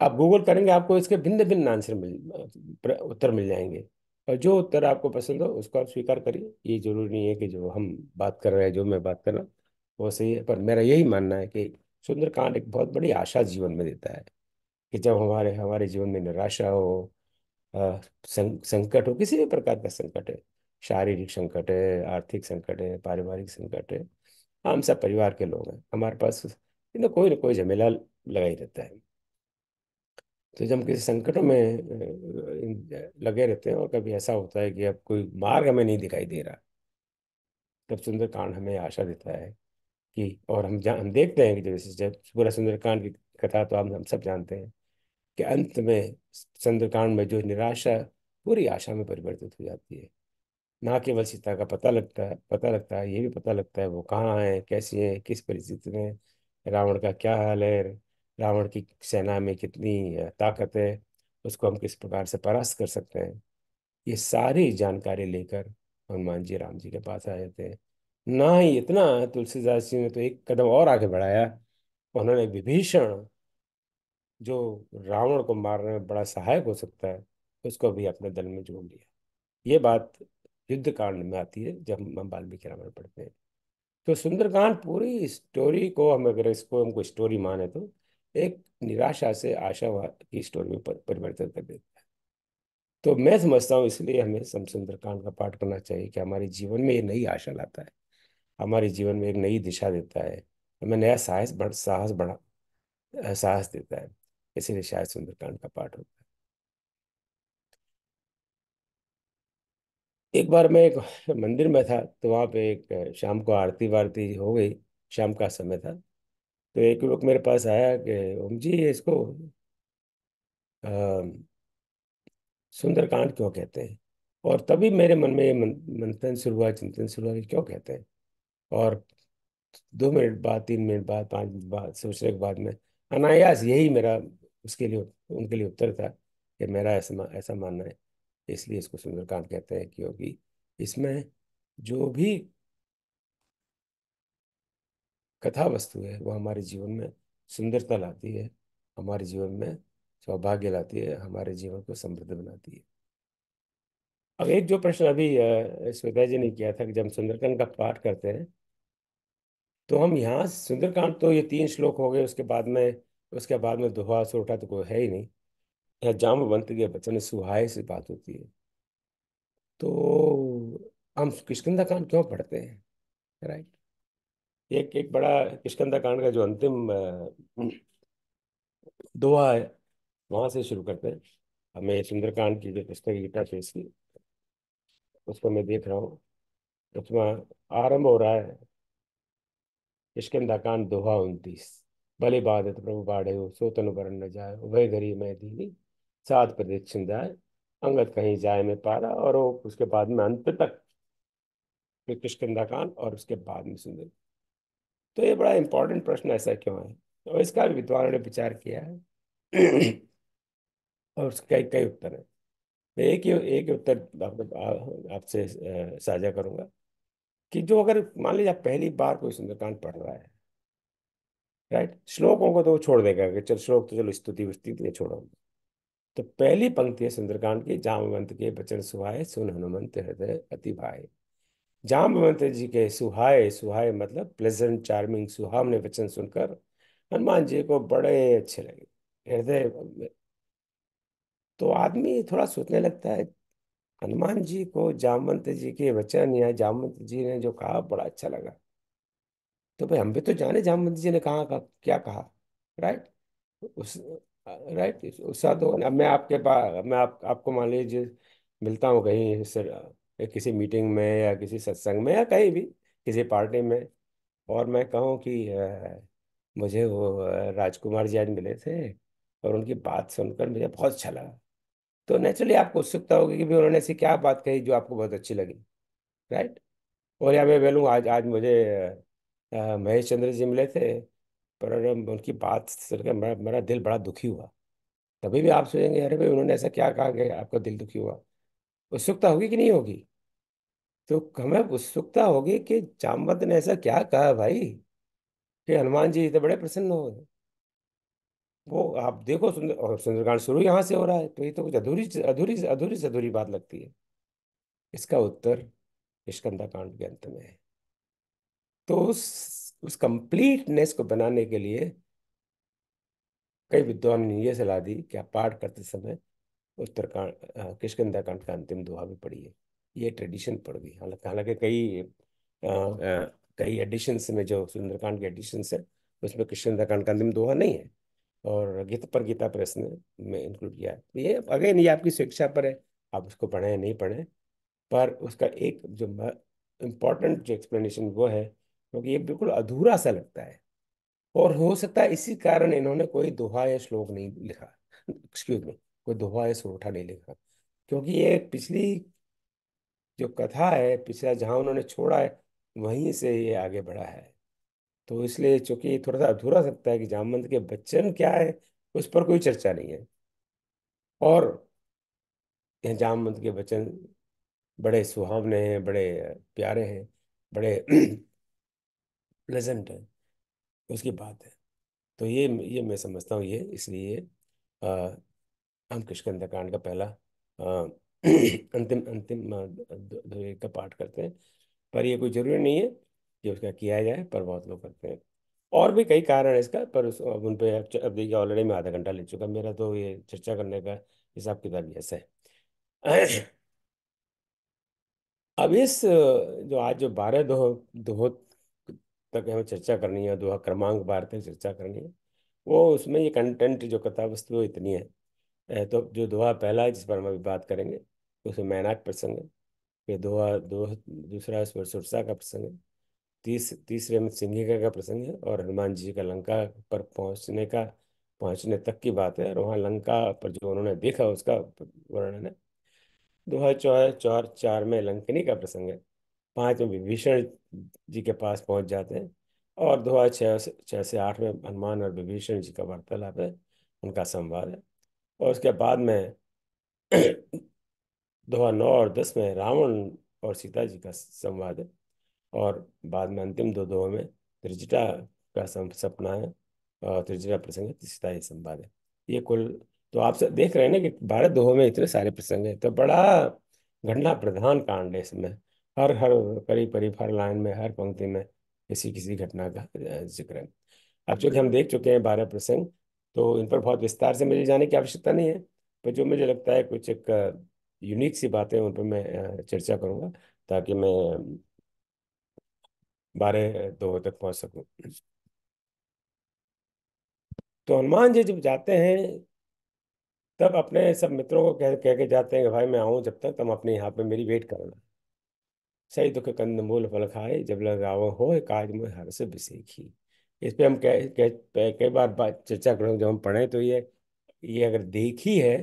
आप गूगल करेंगे आपको इसके भिन्न भिन्न आंसर मिल उत्तर मिल जाएँगे। और जो उत्तर आपको पसंद हो उसको आप स्वीकार करिए। ये ज़रूरी नहीं है कि जो हम बात कर रहे हैं जो मैं बात कर रहा हूँ वो सही है। पर मेरा यही मानना है कि सुंदरकांड एक बहुत बड़ी आशा जीवन में देता है कि जब हमारे हमारे जीवन में निराशा हो सं, संकट हो किसी भी प्रकार का संकट है शारीरिक संकट है आर्थिक संकट है पारिवारिक संकट है हम सब परिवार के लोग हैं। हमारे पास कोई ना कोई झमेला लगा ही रहता है। तो जब हम किसी संकटों में लगे रहते हैं और कभी ऐसा होता है कि अब कोई मार्ग हमें नहीं दिखाई दे रहा, तब सुंदरकांड हमें आशा देता है कि, और हम हम देखते हैं कि जैसे जब पूरा सुंदरकांड की कथा तो हम हम सब जानते हैं कि अंत में सुंदरकांड में जो निराशा, पूरी आशा में परिवर्तित हो जाती है। ना केवल सीता का पता लगता है पता लगता है, ये भी पता लगता है वो कहाँ है, कैसी है, किस परिस्थिति में, रावण का क्या हाल है रावण की सेना में कितनी ताकत है, उसको हम किस प्रकार से परास्त कर सकते हैं? ये सारी जानकारी लेकर हनुमान जी राम जी के पास आए थे। ना ही इतना, तुलसीदास जी ने तो एक कदम और आगे बढ़ाया। उन्होंने विभीषण, जो रावण को मारने में बड़ा सहायक हो सकता है, उसको भी अपने दल में जोड़ लिया। ये बात युद्ध कांड में आती है, जब हम वाल्मीकि रामायण पढ़ते हैं। तो सुंदरकांड पूरी स्टोरी को हम अगर इसको, हमको स्टोरी माने तो एक निराशा से आशा की स्टोरी में परिवर्तित कर देता है। तो मैं समझता हूँ इसलिए हमें सम सुंदरकांड का पाठ करना चाहिए कि हमारे जीवन में ये नई आशा लाता है। हमारे जीवन में एक नई दिशा देता है। हमें नया साहस बढ़ साहस बढ़ा साहस देता है। इसीलिए शायद सुंदरकांड का पाठ होता है। एक बार मैं एक मंदिर में था तो वहाँ पे एक शाम को आरती वारती हो गई। शाम का समय था। तो एक युवक मेरे पास आया कि, ओम जी, इसको सुंदरकांड क्यों कहते हैं? और तभी मेरे मन में ये मंथन शुरू हुआ, चिंतन शुरू हुआ कि क्यों कहते हैं? और दो मिनट बाद, तीन मिनट बाद, पाँच मिनट बाद, सोचने के बाद में अनायास यही मेरा, उसके लिए, उनके लिए उत्तर था कि मेरा ऐसा ऐसा मानना है, इसलिए इसको सुंदरकांड कहते हैं, क्योंकि इसमें जो भी कथा वस्तु है, वो हमारे जीवन में सुंदरता लाती है, हमारे जीवन में सौभाग्य लाती है, हमारे जीवन को समृद्ध बनाती है। अब एक जो प्रश्न अभी श्वेता जी ने किया था कि जब सुंदरकांड का पाठ करते हैं तो हम यहाँ सुंदरकांड तो ये तीन श्लोक हो गए, उसके बाद में, उसके बाद में दोहा सोटा तो कोई है ही नहीं। यहाँ जामवंत के बचन सुहाय से बात होती है। तो हम किशकंदा कांड क्यों पढ़ते हैं? राइट। एक एक बड़ा किशकंदा कांड का जो अंतिम दोहा है वहाँ से शुरू करते हैं। हमें सुंदरकांड की जो पुस्तक गीता पेश की उसको मैं देख रहा हूँ। उसमें आरंभ हो रहा है किशकंदा कांड दोहा उनतीस। भले बादत प्रभु बाढ़े हो सोतन वरण न जाए वह घरी मैं दीनी सात प्रदक्षिण जाए अंगत कहीं जाए में पारा और वो उसके बाद में अंत तक किशकंदा कांड और उसके बाद में सुंदर। तो ये बड़ा इंपॉर्टेंट प्रश्न ऐसा क्यों है? और इसका भी विद्वानों ने विचार किया है। और उसके कई कई उत्तर है। मैं एक ही एक ही उत्तर आपसे साझा करूँगा कि जो अगर मान लीजिए आप पहली बार कोई सुंदरकांड पढ़ रहा है राइट श्लोकों को तो वो छोड़ देगा कि चल श्लोक तो चलो स्तुति वस्तुति तो छोड़ो। तो पहली पंक्ति है सुंदरकांड की, जामवंत के वचन सुहाय सुन हनुमंत हृदय अति भाई जामवंत जी के सुहाय सुहाय मतलब प्लेजेंट चार्मिंग सुहावने वचन सुनकर हनुमान जी को बड़े अच्छे लगे हृदय तो आदमी थोड़ा सोचने लगता है हनुमान जी को जामवंत जी के वचन या जामवंत जी ने जो कहा बड़ा अच्छा लगा। तो भाई हम भी तो जाने जामवंत जी ने कहा, कहा क्या कहा राइट उस राइट उस तो मैं आपके पास मैं आप, आपको मान लीजिए मिलता हूँ कहीं किसी मीटिंग में या किसी सत्संग में या कहीं भी, किसी पार्टी में। और मैं कहूँ कि मुझे वो राजकुमार जी आज मिले थे और उनकी बात सुनकर मुझे बहुत अच्छा लगा। तो नेचुरली आपको उत्सुकता होगी कि भी उन्होंने ऐसी क्या बात कही जो आपको बहुत अच्छी लगी राइट और या मैं बोलूँ, आज आज मुझे महेश चंद्र जी मिले थे पर उनकी बात सुनकर मेरा मेरा दिल बड़ा दुखी हुआ। तभी भी आप सोचेंगे अरे भाई उन्होंने ऐसा क्या कहा कि आपका दिल दुखी हुआ? उत्सुकता होगी कि नहीं होगी? तो हमें उत्सुकता होगी कि जामवंत ने ऐसा क्या कहा भाई? कि हनुमान जी तो बड़े प्रसन्न हो गए। वो आप देखो सुंदर, और सुंदरकांड शुरू यहाँ से हो रहा है तो ये तो कुछ अधूरी अधूरी अधूरी से अधूरी बात लगती है। इसका उत्तर किष्किंधा कांड के अंत में है। तो उस उस कंप्लीटनेस को बनाने के लिए कई विद्वान ने यह सलाह दी कि आप पाठ करते समय उत्तरकांड किष्किंधा कांड का अंतिम दोहा भी पढ़िए। ये ट्रेडिशन पड़ गई। हालाँकि हालाँकि कई कई एडिशंस में जो सुंदरकांड के एडिशंस है, उसमें किष्किंधा कांड का अंतिम दोहा नहीं है। और गीत पर गीता प्रेस ने में इंक्लूड किया है। ये अगेन, ये आपकी स्वेच्छा पर है। आप उसको पढ़ें, नहीं पढ़ें, पर उसका एक जो इम्पोर्टेंट जो एक्सप्लेनेशन वो है, क्योंकि ये बिल्कुल अधूरा सा लगता है। और हो सकता है इसी कारण इन्होंने कोई दोहा या श्लोक नहीं लिखा। एक्सक्यूज मी कोई दोहा या सोठा नहीं लिखा। क्योंकि ये पिछली जो कथा है पिछला जहाँ उन्होंने छोड़ा है वहीं से ये आगे बढ़ा है। तो इसलिए चूँकि थोड़ा सा अधूरा सकता है कि जामवंत के बच्चन क्या है उस पर कोई चर्चा नहीं है। और यह जामवंत के बच्चन बड़े सुहावने हैं बड़े प्यारे हैं बड़े प्लेजेंट हैं उसकी बात है। तो ये ये मैं समझता हूँ ये इसलिए हम किष्किंधा कांड का पहला अ, अंतिम अंतिम अ, द- द- का पाठ करते हैं। पर ये कोई ज़रूरी नहीं है कि उसका किया जाए पर बहुत लोग करते हैं। और भी कई कारण है इसका पर उस अब उन पर अब देखिए ऑलरेडी मैं आधा घंटा ले चुका मेरा तो ये चर्चा करने का हिसाब किताब ऐसा है। अब इस जो आज जो बारह दोह दोह तक हमें चर्चा करनी है दोहा क्रमांक बारह तक चर्चा करनी है वो उसमें ये कंटेंट जो कथा वस्तु इतनी है। तो जो दोहा पहला है जिस पर हम अभी बात करेंगे। उसमें मैनाक प्रसंग है। फिर दोहा दो, दूसरा उसमें सुरसा का प्रसंग है। तीस, तीसरे में सिंहिका का प्रसंग है और हनुमान जी का लंका पर पहुँचने का, पहुँचने तक की बात है और वहाँ लंका पर जो उन्होंने देखा उसका वर्णन है। दो हज़ार चौर चार में लंकनी का प्रसंग है। पाँच में विभीषण जी के पास पहुँच जाते हैं और दो हज़ार छः से छः से आठ में हनुमान और विभीषण जी का वार्तालाप है, उनका संवाद है। और उसके बाद में दोहा नौ और दस में रावण और सीता जी का संवाद है। और बाद में अंतिम दो दोहों में त्रिजटा का सपना है और त्रिजटा प्रसंग है सीता ही संवाद है। ये कुल तो आप सब देख रहे हैं ना कि बारह दोहों में इतने सारे प्रसंग हैं तो बड़ा घटना प्रधान कांड है इसमें। हर हर करीब करीब हर लाइन में, हर पंक्ति में किसी किसी घटना का ज़िक्र है। अब चूँकि हम देख चुके हैं बारह प्रसंग तो इन पर बहुत विस्तार से मुझे जाने की आवश्यकता नहीं है, पर जो मुझे लगता है कुछ एक यूनिक सी बातें उन पर मैं चर्चा करूँगा ताकि मैं बारह, दो तक पहुँच सकूँ। तो हनुमान जी जब जाते हैं, तब अपने सब मित्रों को कह कह के जाते हैं कि, भाई, मैं आऊँ जब तक, तुम अपने यहाँ पे मेरी वेट करना। सही दुख कंद मूल फल खाए, जब लगाओ हो काज में हर से बिसेखी। इस पे हम कई बार बात, चर्चा करेंगे, जब हम पढ़ें तो ये ये अगर देखी है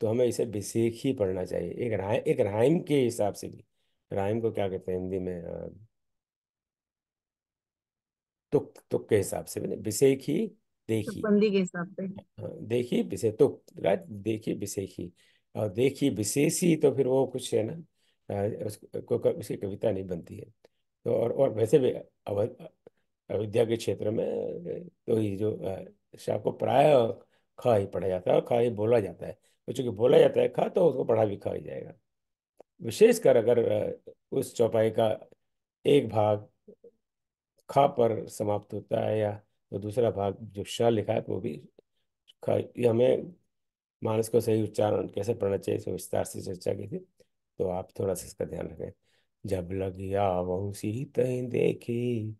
तो हमें इसे बिसेख ही पढ़ना चाहिए। एक राय एक राइम के हिसाब से भी। राइम को क्या कहते हैं हिंदी में? तुक तुक के हिसाब से भी नहीं ही देखी। बंदी के हिसाब से। देखी विषय तो राइट? देखी विशेषी और देखी विशेषी तो फिर वो कुछ है ना उसको उसकी कविता नहीं बनती है। तो और और वैसे भी अयोध्या के क्षेत्र में तो ये जो शाह को प्राय ख ही पढ़ा जाता है और ख ही बोला जाता है। तो चूँकि बोला जाता है, ख तो उसको पढ़ा भी खा जाएगा। विशेषकर अगर उस चौपाई का एक भाग खा पर समाप्त होता है या तो दूसरा भाग जो श लिखा है वो भी खा, ये हमें मानस को सही उच्चारण कैसे पढ़ना चाहिए इसमें विस्तार से चर्चा की थी तो आप थोड़ा सा इसका ध्यान रखें। जब लग आवहु सी तहि देखी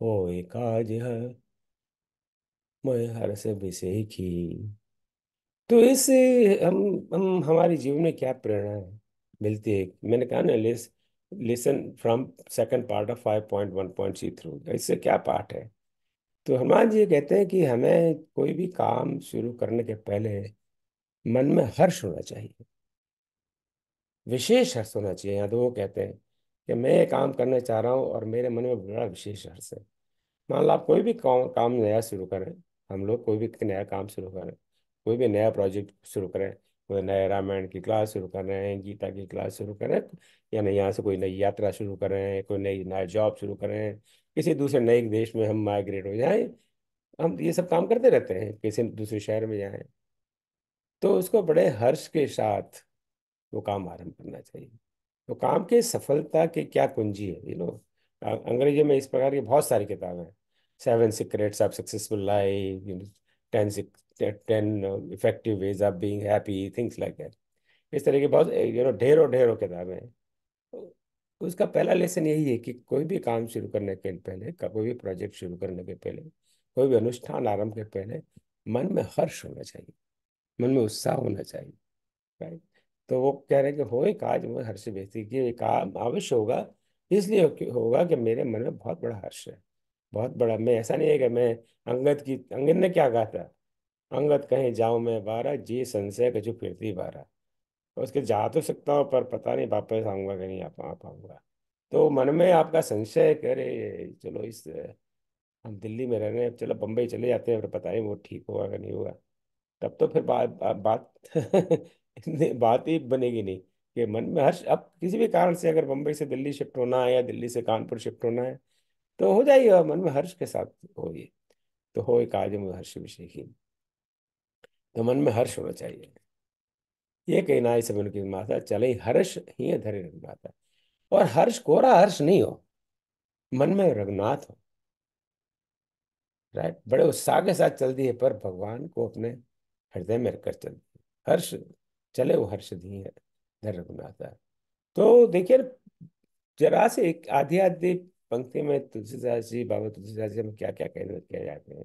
होए काज है, मैं हर्ष विषेखी तो इससे हम हम, हमारे जीवन में क्या प्रेरणा है मिलती है? मैंने कहा ना, लिस listen from second part of five point one point C through इससे क्या पार्ट है? तो हनुमान जी कहते हैं कि हमें कोई भी काम शुरू करने के पहले मन में हर्ष होना चाहिए। विशेष हर्ष होना चाहिए। यहाँ तो वो कहते हैं कि मैं ये काम करना चाह रहा हूँ और मेरे मन में बड़ा विशेष हर्ष है। मान लो आप कोई भी काम काम नया शुरू करें, हम लोग कोई भी नया काम शुरू करें। कोई भी नया प्रोजेक्ट शुरू करें, कोई नया रामायण की क्लास शुरू कर रहे हैं, गीता की क्लास शुरू करें या नहीं, यहाँ से कोई नई यात्रा शुरू कर रहे हैं, कोई नई, नया जॉब शुरू कर रहे हैं, किसी दूसरे नए देश में हम माइग्रेट हो जाएँ, हम ये सब काम करते रहते हैं, किसी दूसरे शहर में जाएँ तो उसको बड़े हर्ष के साथ वो काम आरंभ करना चाहिए। तो काम के सफलता की क्या कुंजी है यू नो अंग्रेज़ी में इस प्रकार की बहुत सारी किताबें हैं। Seven secrets of successful life ten ten effective ways of being happy things like that इस तरह की बहुत यू नो ढेरों ढेरों किताबें हैं। उसका पहला लेसन यही है कि कोई भी काम शुरू करने के पहले, कोई भी प्रोजेक्ट शुरू करने के पहले, कोई भी अनुष्ठान आरंभ के पहले, मन में हर्ष होना चाहिए। मन में उत्साह होना चाहिए राइट तो वो कह रहे हैं कि हो एक आज मैं हर्ष व्यक्ति की काम अवश्य होगा, इसलिए होगा कि मेरे मन में बहुत बड़ा हर्ष है। बहुत बड़ा, मैं ऐसा नहीं है कि मैं अंगद की, अंगद ने क्या कहा था? अंगद कहीं, जाऊँ मैं बारह, जी संशय कछु फिरती बारह। उसके, जा तो सकता हूँ, पर पता नहीं, वापस आऊँगा कि नहीं आ पाऊँगा तो मन में आपका संशय करे, चलो इस, हम दिल्ली में रह रहे हैं चलो बम्बई चले जाते हैं, पर पता नहीं वो ठीक होगा कि नहीं होगा। तब तो फिर बात बात बात ही बनेगी नहीं कि मन में हर्ष, अब किसी भी कारण से अगर बम्बई से दिल्ली शिफ्ट होना है या दिल्ली से कानपुर शिफ्ट होना है तो हो जाइए मन में हर्ष के साथ हो ये तो हो एक आज में हर्ष विषय ही तो मन में हर्ष होना चाहिए। ये कहना है सब उनकी माता चले हर्ष ही धरे रघुनाथा और हर्ष, कोरा हर्ष नहीं हो, मन में रघुनाथ हो। राइट बड़े उत्साह के साथ चलती है, पर भगवान को अपने हृदय में रखकर चलती है। हर्ष, चले वो हर्ष दी है धर रघुनाथा तो देखिए, जरा से एक आधी आधी पंक्ति में तुलसीदास जी, बाबा तुलसीदास जी में क्या क्या कहने जाते हैं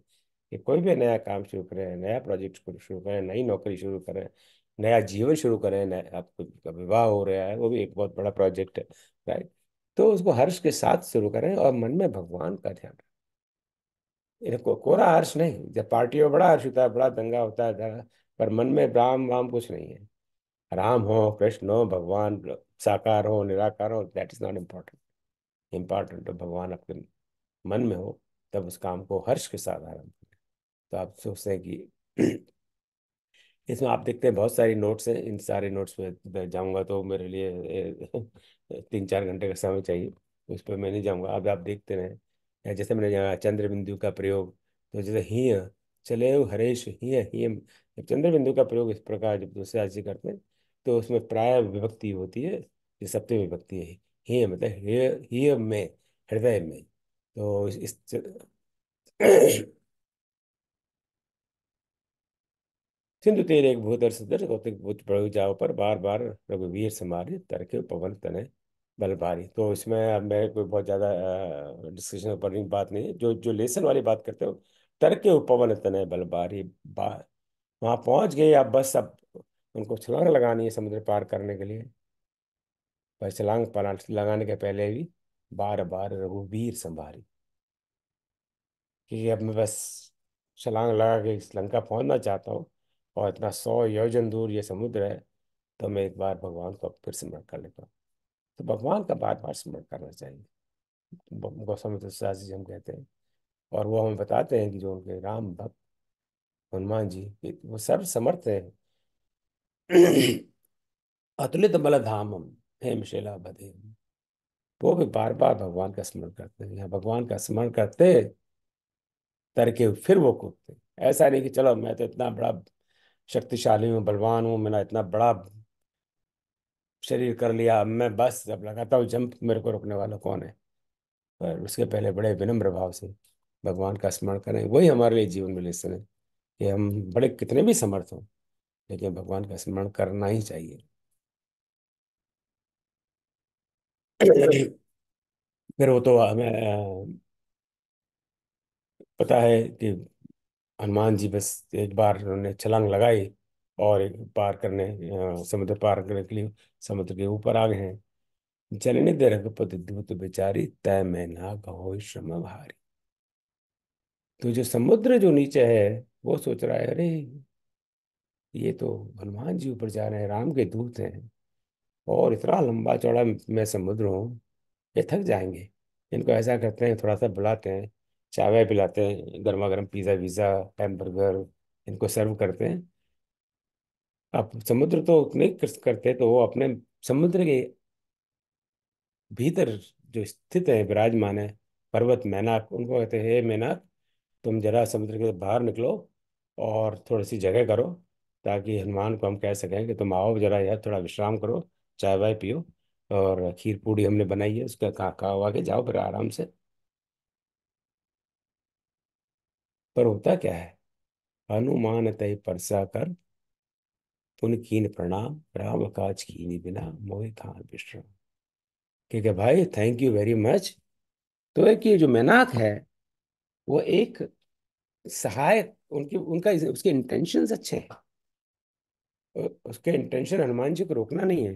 कि कोई भी नया काम शुरू करें नया प्रोजेक्ट शुरू करें नई नौकरी शुरू करें नया जीवन शुरू करें नया आपका विवाह हो रहा है वो भी एक बहुत बड़ा प्रोजेक्ट है राइट? तो उसको हर्ष के साथ शुरू करें और मन में भगवान का ध्यान रखें। को, कोरा हर्ष नहीं जब पार्टी में बड़ा हर्ष होता है बड़ा दंगा होता है पर मन में राम वाम कुछ नहीं है। राम हो कृष्ण हो भगवान साकार हो निराकार हो that is not important important भगवान आपके मन में हो तब उस काम को हर्ष के साथ करें। तो आप सोचते हैं कि इसमें आप देखते हैं बहुत सारी नोट्स हैं, इन सारे नोट्स में जाऊँगा तो मेरे लिए तीन चार घंटे का समय चाहिए, उस पर मैं नहीं जाऊँगा। अब आप देखते रहें जैसे मैंने यहाँ चंद्र बिंदु का प्रयोग तो जैसे ही चले हरेश ही ही चंद्र बिंदु का प्रयोग इस प्रकार जब दूसरे राज्य करते हैं तो उसमें प्राय विभक्ति होती है, ये सप्तमी विभक्ति है ही मतलब में, हृदय में। तो इस सिंधु तेरे एक भूतर सुदर कौतिक भूत प्रभु जाओ पर, बार बार रघुवीर समारे तरके पवन तने बलबारी तो इसमें अब मैं कोई बहुत ज़्यादा डिस्कशन पर बात नहीं है। जो जो लेसन वाली बात करते हो तरके पवन तने बलबारी बा, वहाँ पहुँच गए अब बस अब उनको छलांग लगानी है समुद्र पार करने के लिए। पर छलांग लगाने के पहले भी बार बार रघुवीर संभारी। कि अब मैं बस छलांग लगा के लंका पहुँचना चाहता हूँ। और इतना सौ योजन दूर ये समुद्र है तो मैं एक बार भगवान को फिर स्मरण कर लेता हूँ। तो भगवान का बार बार स्मरण करना चाहिए। गौतम तुलसीदास जी हम कहते हैं, और वो हमें बताते हैं कि जो उनके राम भक्त, हनुमान जी वो सर्व समर्थ है। अतुलित बल धामम हेम शिला बधे वो भी बार बार भगवान का स्मरण करते हैं। यहाँ भगवान का स्मरण करते तरके फिर वो कूदते ऐसा नहीं कि चलो मैं तो इतना बड़ा शक्तिशाली हूँ, बलवान हूँ, मैंने इतना बड़ा शरीर कर लिया, अब मैं बस जब लगाता हूँ जंप मेरे को रोकने वाला कौन है? पर उसके पहले बड़े विनम्र भाव से भगवान का स्मरण करें, वही हमारे लिए जीवन में लेसन है कि हम बड़े कितने भी समर्थ हों, लेकिन भगवान का स्मरण करना ही चाहिए। फिर वो तो हमें पता है कि हनुमान जी बस एक बार उन्होंने छलांग लगाई और एक पार करने समुद्र पार करने के लिए समुद्र के ऊपर आ गए। हैं जननी दे रघुपति दूत बेचारी, तय मैं ना कहो श्रम भारी। तो जो समुद्र जो नीचे है, वो सोच रहा है, अरे, ये तो हनुमान जी ऊपर जा रहे हैं, राम के दूत हैं और इतना लंबा चौड़ा मैं समुद्र हूँ, ये थक जाएँगे। इनको ऐसा करते हैं, थोड़ा सा बुलाते हैं चाय वाय पिलाते हैं गर्मा गर्म पिज़्ज़ा वीज़ा हैमबर्गर इनको सर्व करते हैं। अब समुद्र तो नहीं कर- करते तो वो अपने समुद्र के भीतर जो स्थित है, विराजमान है, पर्वत मैनाक, उनको कहते हैं, हे मैनाक, तुम जरा समुद्र के बाहर निकलो और थोड़ी सी जगह करो ताकि हनुमान को हम कह सकें कि तुम आओ जरा यार थोड़ा विश्राम करो चाय वाय पियो और खीर पूड़ी हमने बनाई है, उसका खा खा हुआ के जाओ फिर आराम से। पर होता क्या है? हनुमान तय परसा कर पुन कीन प्रणाम, राम काज कीनी बिना मोहि खान विश्राम। ठीक है भाई थैंक यू वेरी मच तो एक ये जो मैनाक है, वो एक सहायक, उनकी, उनका उसके इंटेंशंस अच्छे हैं। उसके इंटेंशन हनुमान जी को रोकना नहीं है।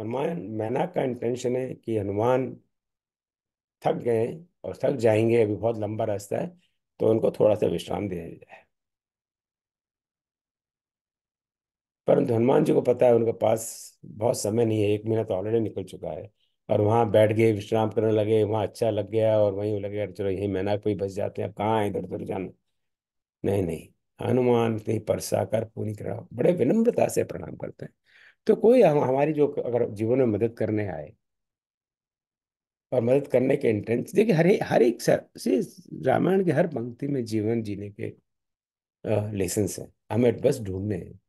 हनुमान, मैनाक का इंटेंशन है कि हनुमान थक गए और थक जाएँगे, अभी बहुत लंबा रास्ता है। तो उनको थोड़ा सा विश्राम दिया जाए। परंतु हनुमान जी को पता है उनके पास बहुत समय नहीं है, एक महीना तो ऑलरेडी निकल चुका है और वहाँ बैठ गए, विश्राम करने लगे, वहाँ अच्छा लग गया और वहीं लगे यार चलो यही मैनाक पे ही बस जाते हैं अब कहाँ इधर उधर जाना। नहीं नहीं, हनुमान ने परसा कर, पूरी करा बड़े विनम्रता से प्रणाम करते हैं। तो कोई हम, हमारी जो अगर जीवन में मदद करने आए और मदद करने के इंटेंस देखिए हर हर एक से रामायण के हर पंक्ति में जीवन जीने के लेसन हैं। हमें बस ढूँढने हैं।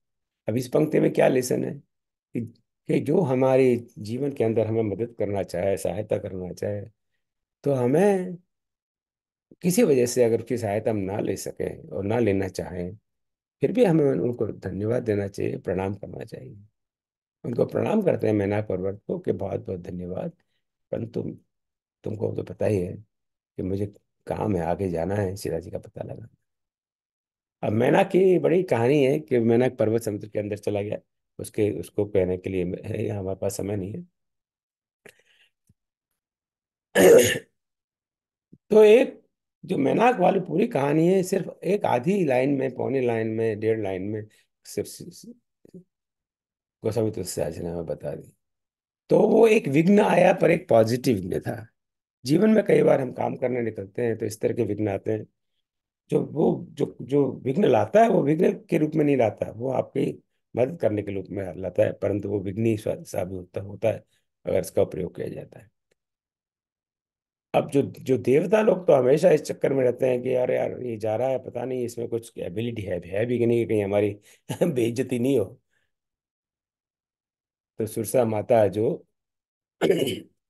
अब इस पंक्ति में क्या लेसन है? कि, कि जो हमारे जीवन के अंदर हमें मदद करना चाहे सहायता करना चाहे तो हमें किसी वजह से अगर उसकी सहायता हम ना ले सकें और ना लेना चाहें फिर भी हमें उनको धन्यवाद देना चाहिए प्रणाम करना चाहिए। उनको प्रणाम करते हैं मैना पर्वत को कि बहुत बहुत धन्यवाद। परंतु तुमको तो पता ही है कि मुझे काम है, आगे जाना है सीता जी का पता लगा। अब मैना की बड़ी कहानी है कि मैना पर्वत समुद्र के अंदर चला गया। उसके, उसको कहने के लिए हमारे पास समय नहीं है। तो एक, जो मैनाक वाली पूरी कहानी है, सिर्फ़ एक आधी लाइन में, पौने लाइन में, डेढ़ लाइन में, सिर्फ़ गोस्वामी ने हमें बता दी। तो वो एक विघ्न आया पर एक पॉजिटिव विघ्न था। जीवन में कई बार हम काम करने निकलते हैं तो इस तरह के विघ्न आते हैं। जो वो जो जो विघ्न लाता है वो विघ्न के रूप में नहीं लाता वो आपकी मदद करने के रूप में लाता है परंतु वो विघ्न ही साबित होता है अगर इसका प्रयोग किया जाता है। अब जो जो देवता लोग तो हमेशा इस चक्कर में रहते हैं कि यार यार ये जा रहा है पता नहीं इसमें कुछ एबिलिटी है, है भी कि नहीं कहीं हमारी बेइज्जती नहीं हो। तो सुरसा माता जो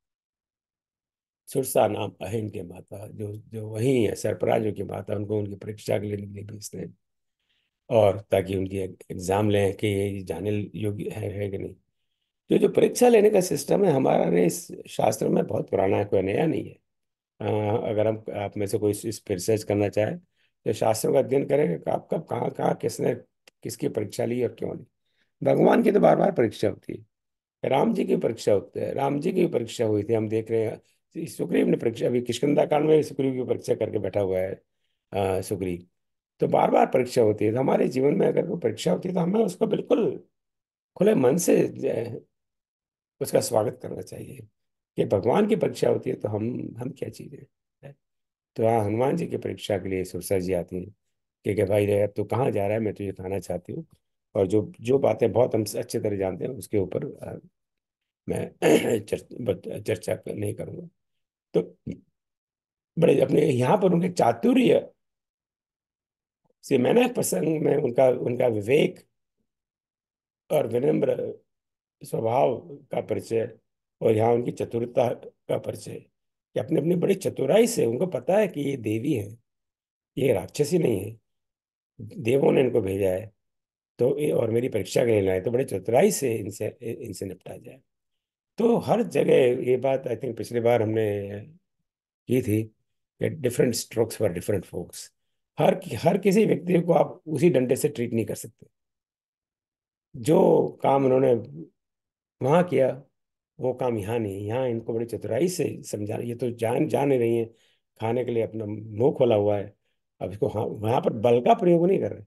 सुरसा नाम अहिन के माता जो जो वही है सरपराजों की माता उनको उनकी परीक्षा के लिए निकले भेजते हैं। और ताकि उनकी एग्ज़ाम लें कि ये जाने योग्य है, है कि नहीं। तो जो परीक्षा लेने का सिस्टम है हमारे इस शास्त्र में बहुत पुराना है कोई नया नहीं है। आ, अगर हम आप में से कोई इस पर रिसर्च करना चाहे तो शास्त्रों का अध्ययन करें कि आप कब कहाँ कहाँ किसने किसकी परीक्षा ली और क्यों ली। भगवान की तो बार बार परीक्षा होती है। राम जी की परीक्षा होती है राम जी की परीक्षा हुई थी हम देख रहे हैं सुग्रीव ने परीक्षा अभी किशकिंदा कांड में सुग्रीव की परीक्षा करके बैठा हुआ है सुग्रीव। तो बार बार परीक्षा होती है तो हमारे जीवन में अगर कोई परीक्षा होती है तो हमें उसको बिल्कुल खुले मन से उसका स्वागत करना चाहिए कि भगवान की परीक्षा होती है तो हम हम क्या चीज़ें तो हाँ हनुमान जी की परीक्षा के लिए सुरसा जी आती हैं कि, कि भाई अब तो कहाँ जा रहा है? मैं तुझे खाना चाहती हूँ। और जो जो बातें बहुत हम अच्छे तरह जानते हैं उसके ऊपर मैं चर्चा नहीं करूँगा। तो बड़े अपने यहाँ पर उनके चातुर्य से मैंने प्रसंग में उनका उनका विवेक और विनम्र स्वभाव का परिचय और यहाँ उनकी चतुरता का परिचय कि अपनी अपनी बड़ी चतुराई से उनको पता है कि ये देवी है, ये राक्षसी नहीं है, देवों ने इनको भेजा है तो और मेरी परीक्षा के लिए लाए तो बड़े चतुराई से इनसे इनसे निपटा जाए। तो हर जगह ये बात आई थिंक पिछली बार हमने की थी कि different strokes for different folks हर हर किसी व्यक्ति को आप उसी डंडे से ट्रीट नहीं कर सकते। जो काम उन्होंने वहाँ किया, वो काम यहाँ नहीं, यहाँ इनको बड़ी चतुराई से समझा, ये तो जान जा नहीं रही है, खाने के लिए अपना मुँह खोला हुआ है, अब इसको हाँ वहाँ पर बल का प्रयोग नहीं कर रहे।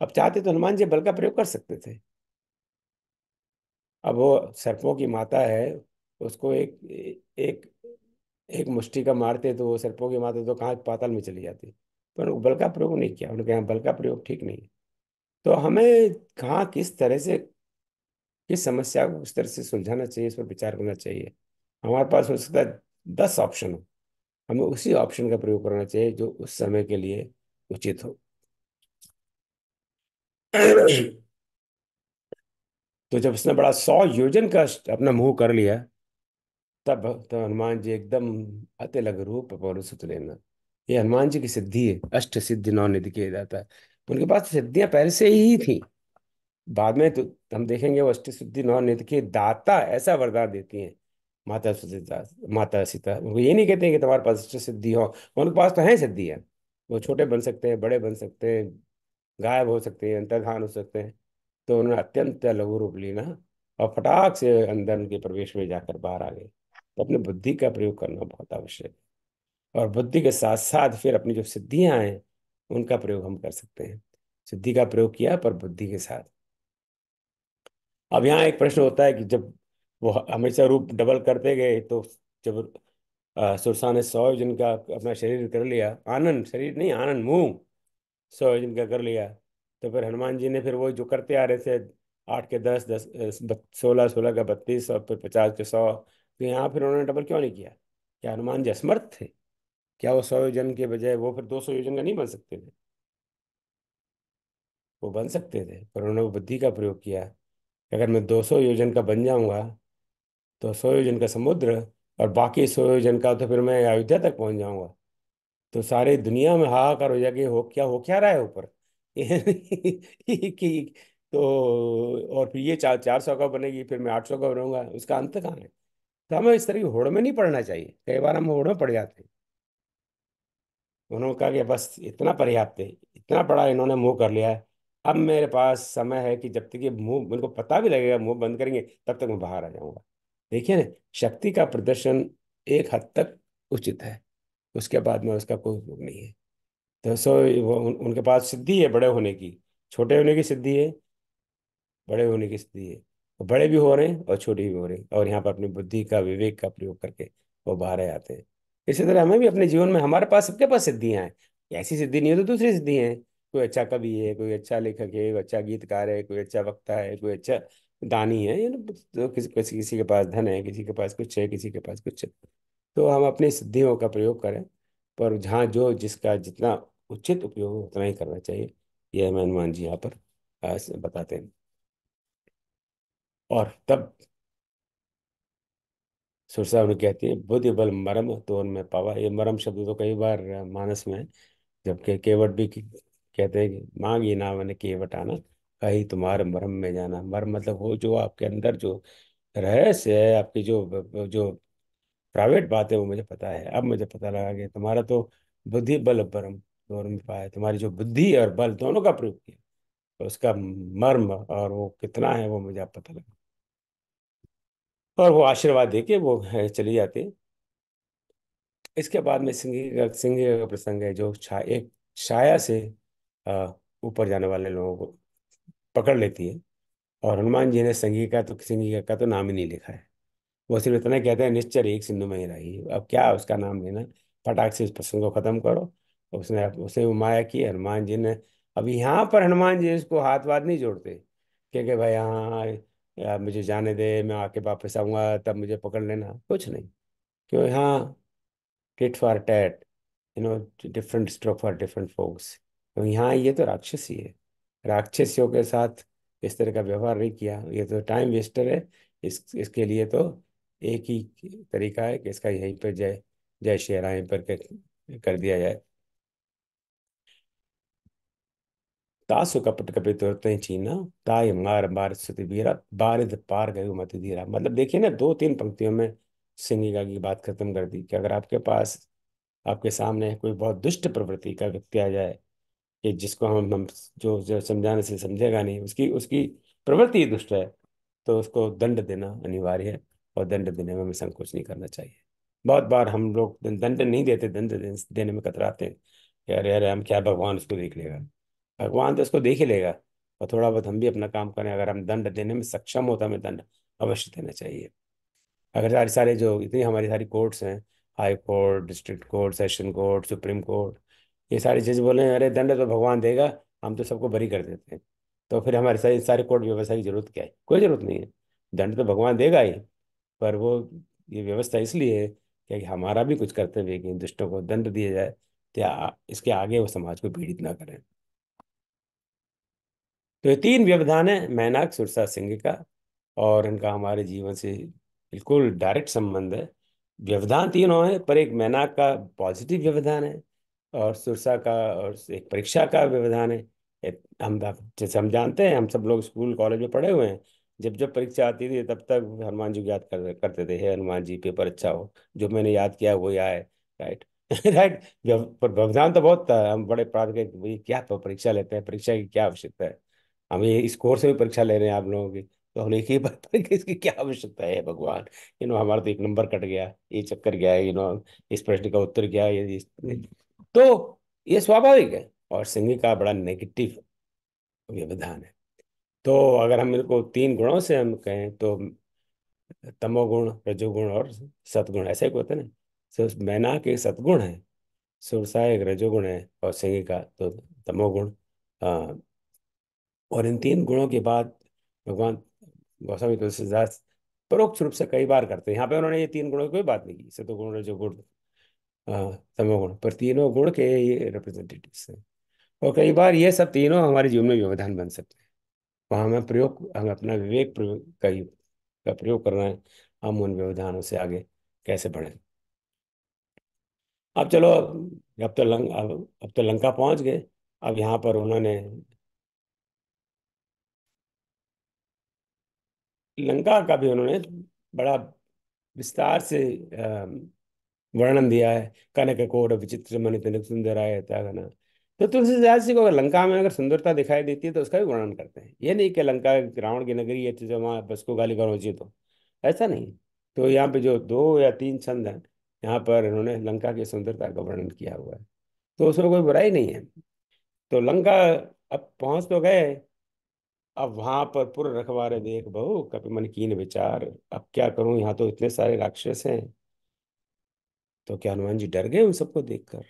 अब चाहते तो हनुमान जी बल का प्रयोग कर सकते थे। अब वो सर्पों की माता है, उसको एक एक एक मुष्टि का मारते तो वो सर्पों की माता तो कहाँ पाताल में चली जाती। पर बल का प्रयोग नहीं किया। उन्होंने कहा बल का प्रयोग ठीक नहीं है। तो हमें कहाँ किस तरह से, किस समस्या को किस तरह से सुलझाना चाहिए, इस पर विचार करना चाहिए? हमारे पास हो सकता है दस ऑप्शन हो। हमें उसी ऑप्शन का प्रयोग करना चाहिए जो उस समय के लिए उचित हो। तो जब उसने बड़ा सौ योजन का अपना मुँह कर लिया, तब तो हनुमान जी एकदम अति लघु रूप पौरुषुत लेना ये हनुमान जी की सिद्धि है, अष्ट सिद्धि नौ निधि के जाता है। उनके पास सिद्धियाँ पहले से ही थी। बाद में तो हम देखेंगे वो अष्ट सिद्धि नौ निधि के दाता ऐसा वरदान देती हैं। माता सीता माता सीता, उनको ये नहीं कहते हैं कि तुम्हारे पास अष्ट सिद्धि हो। उनके पास तो है सिद्धि है। वो छोटे बन सकते हैं, बड़े बन सकते हैं, गायब हो सकते हैं, अंतर्धान हो सकते हैं। तो उन्होंने अत्यंत लघु रूप लेना और फटाक से अंदर उनके प्रवेश में जाकर बाहर आ गए। तो अपनी बुद्धि का प्रयोग करना बहुत आवश्यक है। और बुद्धि के साथ साथ फिर अपनी जो सिद्धियाँ हैं, उनका प्रयोग हम कर सकते हैं। सिद्धि का प्रयोग किया पर बुद्धि के साथ। अब यहाँ एक प्रश्न होता है कि जब वो हमेशा रूप डबल करते गए तो जब सुरसा ने सौ जन का अपना शरीर कर लिया, आनंद, शरीर नहीं, आनंद, मुँह सौ जन का कर लिया तो फिर हनुमान जी ने फिर वो जो करते आ रहे थे, आठ के दस दस सोलह सोलह का बत्तीस, और फिर पचास के सौ तो यहाँ फिर उन्होंने डबल क्यों नहीं किया? क्या हनुमान जी असमर्थ थे? क्या वो सौ योजन के बजाय वो फिर दो सौ योजन का नहीं बन सकते थे? वो बन सकते थे, पर उन्होंने बुद्धि का प्रयोग किया। अगर मैं दो सौ योजन का बन जाऊँगा तो सौ योजन का समुद्र और बाकी सौ योजन का तो फिर मैं अयोध्या तक पहुँच जाऊँगा। तो सारे दुनिया में हाहाकार हो जाएगी हो, क्या हो, क्या रहा है ऊपर? कि तो और फिर ये चार चार सौ का बनेगी, फिर मैं आठ सौ का बनूँगा उसका अंत कहाँ है? तो हमें इस तरह की होड़ में नहीं पड़ना चाहिए। कई बार हम होड़ में पड़ जाते हैं। उन्होंने कहा कि बस इतना पर्याप्त है, इतना बड़ा इन्होंने मुँह कर लिया है। अब मेरे पास समय है कि जब तक ये मुँह उनको पता भी लगेगा, मुँह बंद करेंगे, तब तक मैं बाहर आ जाऊँगा। देखिए ना, शक्ति का प्रदर्शन एक हद तक उचित है। उसके बाद में उसका कोई उपयोग नहीं है। तो सो वो उन, उनके पास सिद्धि है बड़े होने की। छोटे होने की सिद्धि है बड़े होने की सिद्धि है। वो बड़े भी हो रहे हैं और छोटे भी हो रहे हैं और यहाँ पर अपनी बुद्धि का विवेक का प्रयोग करके वो बाहर आते हैं। इसी तरह हमें भी अपने जीवन में हमारे पास सबके पास सिद्धियाँ हैं। ऐसी सिद्धि नहीं है तो दूसरी सिद्धि हैं। कोई अच्छा कवि है कोई अच्छा लेखक है कोई अच्छा गीतकार है कोई अच्छा वक्ता है कोई अच्छा दानी है या तो किसी किसी किसी के पास धन है किसी के पास कुछ है किसी के पास कुछ है। तो हम अपनी सिद्धियों का प्रयोग करें। पर जहाँ जो जिसका जितना उचित उपयोग हो, उतना ही करना चाहिए। यह हमें हनुमान जी यहाँ पर बताते हैं। और तब सुरसा उन्हें कहती है, बुद्धि बल मरम तो उनमें पावा। ये मरम शब्द तो कई बार मानस में है, जबकि केवट भी कहते हैं कि, मांग ये ना मैंने केवट आना, कहीं तुम्हारे मरम में जाना। मरम मतलब वो जो आपके अंदर जो रहस्य है, आपकी जो जो प्राइवेट बात है, वो मुझे पता है। अब मुझे पता लगा कि तुम्हारा तो बुद्धि बल परम दोनों में पाया। तुम्हारी जो बुद्धि और बल दोनों का प्रयोग किया तो उसका मर्म और वो कितना है, वो मुझे अब पता लगा। और वो आशीर्वाद देके वो चली जाती। इसके बाद में सिंह का सिंह का प्रसंग है, जो छा, एक छाया से ऊपर जाने वाले लोगों को पकड़ लेती है। और हनुमान जी ने संगी का तो सिंह का तो नाम ही नहीं लिखा है। वो सिर्फ़ इतना कहते हैं, निश्चर एक सिंधु में ही रही। अब क्या उसका नाम लेना? फटाक से इस प्रसंग को खत्म करो। उसने उसे माया की, हनुमान जी ने। अब यहाँ पर हनुमान जी इसको हाथ वाथ नहीं जोड़ते। क्योंकि भाई हाँ मुझे जाने दे, मैं आके वापस आऊँगा, तब मुझे पकड़ लेना। कुछ नहीं। क्यों? यहाँ tit for tat you know different stroke for different folks तो यहाँ ये तो राक्षसी है। राक्षसियों के साथ इस तरह का व्यवहार नहीं किया। ये तो टाइम वेस्टर है। इस, इसके लिए तो एक ही तरीका है कि इसका यहीं पर जय जय श्री राय पर कर दिया जाए। तासु कपट कपित तुरते चीना ताय मार मार सुति बीरा बारिद पार गयो मत धीरा। मतलब देखिए ना दो तीन पंक्तियों में सिंगिका की बात खत्म कर दी कि अगर आपके पास आपके सामने कोई बहुत दुष्ट प्रवृत्ति का व्यक्ति आ जाए कि जिसको हम हम जो, जो समझाने से समझेगा नहीं उसकी उसकी प्रवृत्ति दुष्ट है तो उसको दंड देना अनिवार्य है। और दंड देने में हमें संकोच नहीं करना चाहिए। बहुत बार हम लोग दंड नहीं देते, दंड देने में कतराते हैं। यार यार हम क्या भगवान उसको देख लेगा? भगवान तो उसको देख ही लेगा। और थोड़ा बहुत हम भी अपना काम करें। अगर हम दंड देने में सक्षम होता हमें दंड अवश्य देना चाहिए। अगर सारे सारे जो इतनी हमारी सारी कोर्ट्स हैं, high court, district court, session court, supreme court, ये सारी जज बोले अरे, दंड तो भगवान देगा, हम तो सबको बरी कर देते हैं। तो फिर हमारे सारे सारे कोर्ट व्यवस्था की ज़रूरत क्या है? कोई ज़रूरत नहीं है। दंड तो भगवान देगा ही। पर वो ये व्यवस्था इसलिए है कि हमारा भी कुछ कर्तव्य है कि दुष्टों को दंड दिया जाए तो इसके आगे वो समाज को पीड़ित ना करें। तो ये तीन व्यवधान है, मैनाक, सुरसा, सिंह का, और इनका हमारे जीवन से बिल्कुल डायरेक्ट संबंध है। व्यवधान तीनों है, पर एक मैनाक का पॉजिटिव व्यवधान है, और सुरसा का और एक परीक्षा का व्यवधान है। हम जैसे हम जानते हैं, हम सब लोग स्कूल, कॉलेज में पढ़े हुए हैं जब जब परीक्षा आती थी तब तक हनुमान जी को याद कर, करते थे हे हनुमान जी पेपर अच्छा हो जो मैंने याद किया वही आए राइट राइट पर व्यवधान तो बहुत था। हम बड़े प्रार्थ के भाई क्या तो परीक्षा लेते हैं परीक्षा की क्या आवश्यकता है? हम ये इस कोर्स में भी परीक्षा ले रहे हैं आप लोगों की। तो हम एक ही बात कि इसकी क्या आवश्यकता है भगवान? यू नो हमारा तो एक नंबर कट गया ये चक्कर गया यू नो इस प्रश्न का उत्तर क्या ये तो ये स्वाभाविक है और सिंह का बड़ा नेगेटिव व्यवधान है। तो अगर हम इनको तीन गुणों से हम कहें तो तमोगुण, रजोगुण और सतगुण ऐसे ही होते ना? तो मैना के सतगुण है सुरसा एक रजोगुण है और सिंह का तो तमोगुण और इन तीन गुणों के बाद भगवान गौस्वामी तुलसीदास परोक्ष रूप से कई बार करते हैं। यहाँ पे उन्होंने ये तीन गुणों की कोई बात नहीं की सतोगुण रजोगुण तमोगुण, पर तीनों गुण के ये रिप्रेजेंटेटिव्स हैं। और कई बार ये सब तीनों हमारे जीवन में व्यवधान बन सकते हैं। वहाँ हमें प्रयोग, हमें अपना विवेक प्रयोग का का प्रयोग करना है। हम उन व्यवधानों से आगे कैसे बढ़ें? अब चलो अब तो लंक अब तो लंका पहुँच गए। अब यहाँ पर उन्होंने लंका का भी उन्होंने बड़ा विस्तार से वर्णन दिया है। कनक कोड विचित्र तनिक सुंदर आय त्यागना तो तुलसीदास जी को अगर लंका में अगर सुंदरता दिखाई देती है तो उसका भी वर्णन करते हैं। ये नहीं कि लंका रावण की नगरी है तो वहाँ बस को गाली गलौज तो। ऐसा नहीं। तो यहाँ पे जो दो या तीन छंद हैं यहाँ पर इन्होंने लंका की सुंदरता का वर्णन किया हुआ है। तो उसमें कोई बुराई नहीं है। तो लंका अब पहुँच तो गए। अब वहाँ पर पूर्व रखवारे देख बहु कभी मन कीन विचार। अब क्या करूँ यहाँ तो इतने सारे राक्षस हैं। तो क्या हनुमान जी डर गए उन सबको देखकर?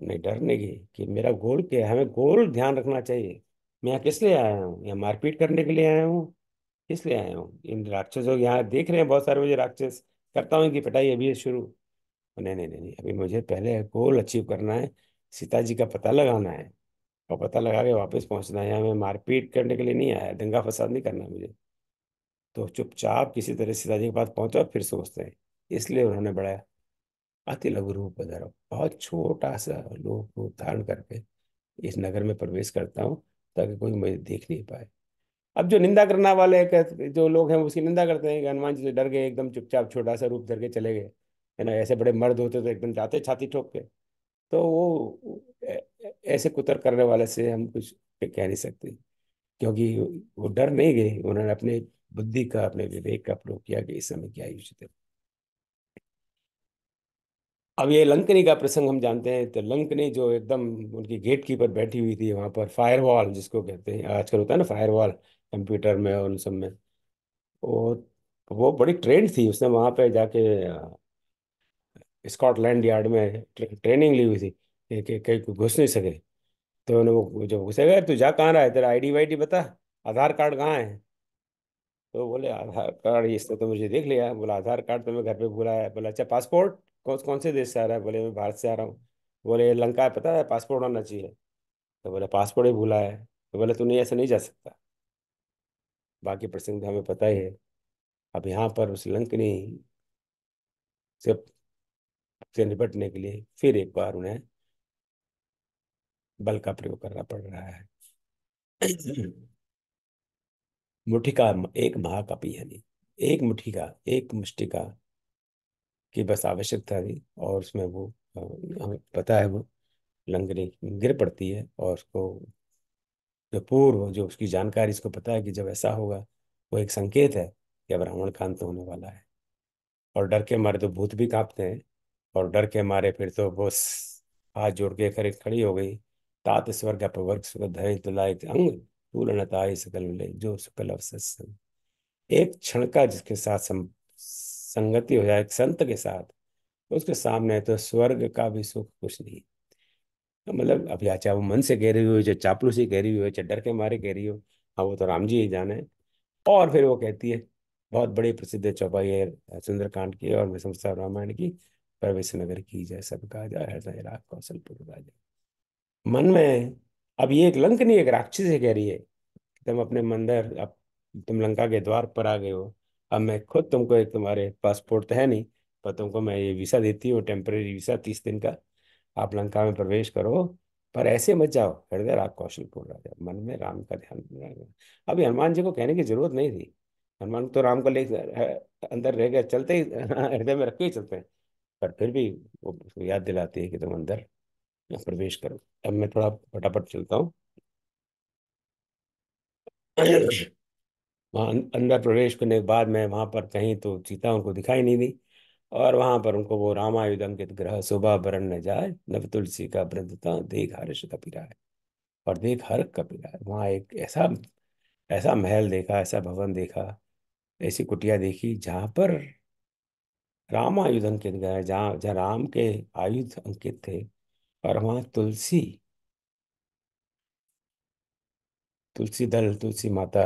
नहीं डरने की कि मेरा गोल क्या है? हमें गोल ध्यान रखना चाहिए। मैं यहाँ किस लिए आया हूँ? यहाँ मारपीट करने के लिए आया हूँ? किस लिए आया हूँ? इन राक्षसों यहाँ देख रहे हैं बहुत सारे मुझे राक्षस। करता हूँ कि पिटाई अभी शुरू। नहीं नहीं नहीं अभी मुझे पहले गोल अचीव करना है। सीता जी का पता लगाना है। और पता लगा के वापस पहुँचना है। यहाँ मैं मारपीट करने के लिए नहीं आया। दंगा फसाद नहीं करना मुझे। तो चुपचाप किसी तरह सीता जी के पास पहुँचा फिर सोचते हैं। इसलिए उन्होंने बड़ा अति लघु रूप धरा। बहुत छोटा सा लोग रूप धारण करके इस नगर में प्रवेश करता हूँ, ताकि कोई मुझे देख नहीं पाए। अब जो निंदा करने वाले जो लोग हैं उसकी निंदा करते हैं कि हनुमान जी से डर गए, एकदम चुपचाप छोटा सा रूप धर के चले गए। है ना, ऐसे बड़े मर्द होते तो एकदम जाते छाती ठोक के। तो वो ऐसे कुतर करने वाले से हम कुछ कह नहीं सकते, क्योंकि वो डर नहीं गए। उन्होंने अपने बुद्धि का, अपने विवेक का प्रयोग किया कि इस समय क्या युचित है। अब ये लंकनी का प्रसंग हम जानते हैं तो लंकनी जो एकदम उनकी गेट कीपर बैठी हुई थी वहाँ पर फायर वॉल जिसको कहते हैं, आजकल होता है ना फायर वॉल कंप्यूटर में और उन सब में। वो वो बड़ी ट्रेंड थी, उसने वहाँ पे जाके स्कॉटलैंड यार्ड में ट्रेनिंग ली हुई थी, कि कहीं घुस नहीं सके। तो उन्हें वो जब घुसेगा तू जा कहाँ रहा है? तेरा आईडी वाईडी बता, आधार कार्ड कहाँ है? तो बोले, आधार कार्ड, इसने तो मुझे देख लिया बोला, आधार कार्ड तो मैं घर पे भूला है। बोला अच्छा पासपोर्ट कौन कौन से देश से आ रहा है? बोले, मैं भारत से आ रहा हूँ। बोले, लंका है, पता है, पासपोर्ट होना चाहिए। तो बोले, पासपोर्ट ही भूला है। तो बोले तू नहीं ऐसे नहीं जा सकता। बाकी प्रसंग हमें पता ही है। अब यहाँ पर उस लंकनी से से निपटने के लिए फिर एक बार उन्हें बल का प्रयोग करना पड़ रहा है। मुट्ठी का एक महाकपि यानी एक मुट्ठी का, एक मुष्टि का बस आवश्यकता थी और उसमें वो हमें पता है वो लंगड़ी गिर पड़ती है और उसको जो पूर्व जो उसकी जानकारी इसको पता है कि जब ऐसा होगा, वो एक संकेत है कि अब रावण का अंत होने वाला है। और डर के मारे तो भूत भी कांपते हैं और डर के मारे फिर तो वो हाथ जोड़ के खड़े, खड़ी हो गई। तात स्वर्ग अपवर्ग धय तुलाय अंग पूर्णताय सकल मिले जो सकल अवसर एक क्षण का जिसके साथ संगति हो जाए एक संत के साथ उसके सामने तो स्वर्ग का भी सुख कुछ नहीं। मतलब अब या चाहे वो मन से कह रही हो, चाहे चापलूसी कह रही हो, चाहे डर के मारे कह रही हो हाँ वो तो राम जी ही जाने। और फिर वो कहती है, बहुत बड़ी प्रसिद्ध चौपाई है सुंदरकांड की, और मैं समझता रामायण की, प्रवेश नगर की जय सब का जय हृदय राग कौशलपुर राजा मन में अब ये एक लंक नहीं एक राक्षस है कह रही है तुम अपने मंदिर, अब तुम लंका के द्वार पर आ गए हो। अब मैं खुद तुमको एक तुम्हारे पासपोर्ट तो है नहीं, पर तुमको मैं ये वीसा देती हूँ टेम्परेरी वीसा तीस दिन का। आप लंका में प्रवेश करो, पर ऐसे मत जाओ। हृदय राग कौशलपुर राजा मन में राम का ध्यान अभी हनुमान जी को कहने की ज़रूरत नहीं थी। हनुमान तो राम को ले अंदर रह गए, चलते ही हृदय में रख ही चलते हैं। पर फिर भी वो उसको याद दिलाती है कि तुम अंदर प्रवेश करो। अब मैं थोड़ा फटाफट चलता हूँ। वहाँ अंदर प्रवेश करने के बाद मैं वहाँ पर कहीं तो चीता उनको दिखाई नहीं दी और वहाँ पर उनको वो रामायुध अंकित ग्रह शोभा बरन न जाए, नव तुलसी का वृद्धता देख हर्ष कपिरा है और देख हर कपिरा है वहाँ एक ऐसा ऐसा महल देखा, ऐसा भवन देखा, ऐसी कुटिया देखी जहाँ पर रामायुध अंकित ग्रह, जहाँ जहाँ राम के आयुध अंकित थे और वहाँ तुलसी तुलसी दल, तुलसी माता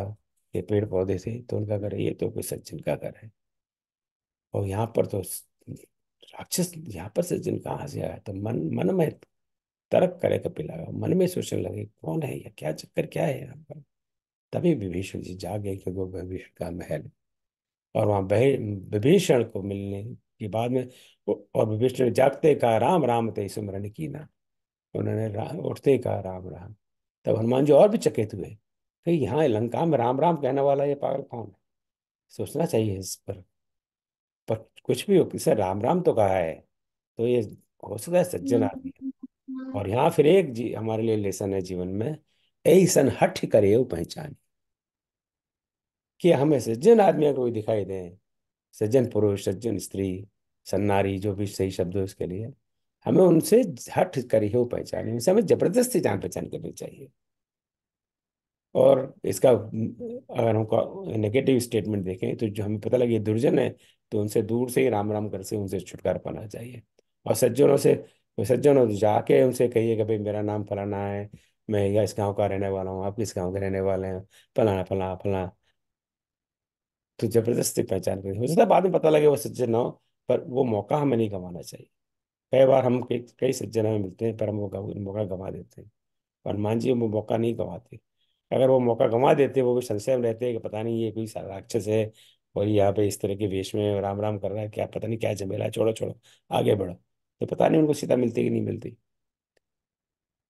के पेड़ पौधे थे तो उनका घर है, ये तो कोई सज्जन का घर है। और यहाँ पर तो राक्षस यहाँ पर सज्जन कहाँ से आया? तो मन मन में तर्क करे कपिला मन में सोचने लगे, कौन है ये? क्या चक्कर, क्या है यहाँ पर? तभी विभीषण जी जा गए क्योंकि वो विभीषण का महल और वहाँ विभीषण को मिलने के बाद में और विभीषण जागते कहा, राम राम ते सुमरन की ना। उन्होंने उठते कहा, राम राम। तब हनुमान जी और भी चकित हुए। कि यहाँ लंका में राम राम कहने वाला ये पागल कौन है? सोचना चाहिए इस पर। पर कुछ भी हो किसे राम राम तो कहा है? तो ये हो सकता है सज्जन आदमी और यहाँ फिर एक जी हमारे लिए लेसन है जीवन में ऐसन हठ करे वो पहचान। कि हमें सज्जन आदमी अगर कोई दिखाई दे सज्जन पुरुष सज्जन स्त्री सन्नारी जो भी सही शब्द हो उसके लिए हमें उनसे हट करी हो पहचानी। उनसे हमें ज़बरदस्ती जान पहचान करनी चाहिए। और इसका, अगर हम नेगेटिव स्टेटमेंट देखें तो जो हमें पता लगे दुर्जन है तो उनसे दूर से ही राम राम कर से उनसे छुटकारा पाना चाहिए। और सज्जनों से, सज्जन जाके उनसे कहिए कि भाई मेरा नाम फलाना है, मैं या इस गाँव का रहने वाला हूँ, आप किस गाँव के रहने वाले हैं, फलाना फलाना फलाना। तो ज़बरदस्ती पहचान कर। बाद में पता लगे वो सज्जन ना हो, पर वो मौका हमें नहीं गंवाना चाहिए। कई बार हम कई सज्जन हमें मिलते हैं, पर हम वो मौका गंवा देते हैं। हनुमान जी, वो मौका नहीं गंवाते। अगर वो मौका गंवा देते, वो भी संशय में रहते कि पता नहीं ये कोई राक्षस है, और यहाँ पे इस तरह के वेश में राम राम कर रहा है, क्या पता नहीं क्या झमेला है, छोड़ो छोड़ो, आगे बढ़ो। तो पता नहीं उनको सीता मिलती कि नहीं मिलती।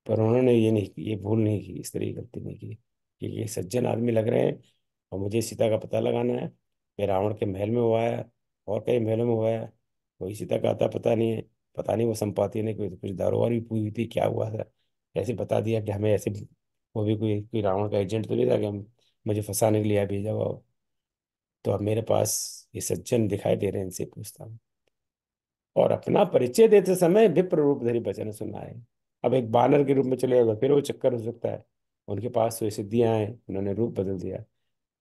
पर उन्होंने ये नहीं, ये भूल नहीं की, इस तरह की गलती नहीं की कि ये सज्जन आदमी लग रहे हैं, और मुझे सीता का पता लगाना है, मैं रावण के महल में हुआ है, और कई महलों में हुआ है, कोई सीता का आता पता नहीं है, पता नहीं वो संपाति ने कुछ दारोवार हुई थी, क्या हुआ था, ऐसे बता दिया कि हमें ऐसे वो भी कोई कोई रावण का एजेंट तो नहीं था कि हम, मुझे फंसाने के लिए भेजा हुआ हो। तो अब मेरे पास ये सज्जन दिखाई दे रहे हैं इनसे पूछता हूँ। और अपना परिचय देते समय विप्र रूप धरी वचन सुनाए। अब एक बानर के रूप में चले गए, फिर वो चक्कर हो सकता है। उनके पास तो सिद्धियाँ हैं, उन्होंने रूप बदल दिया।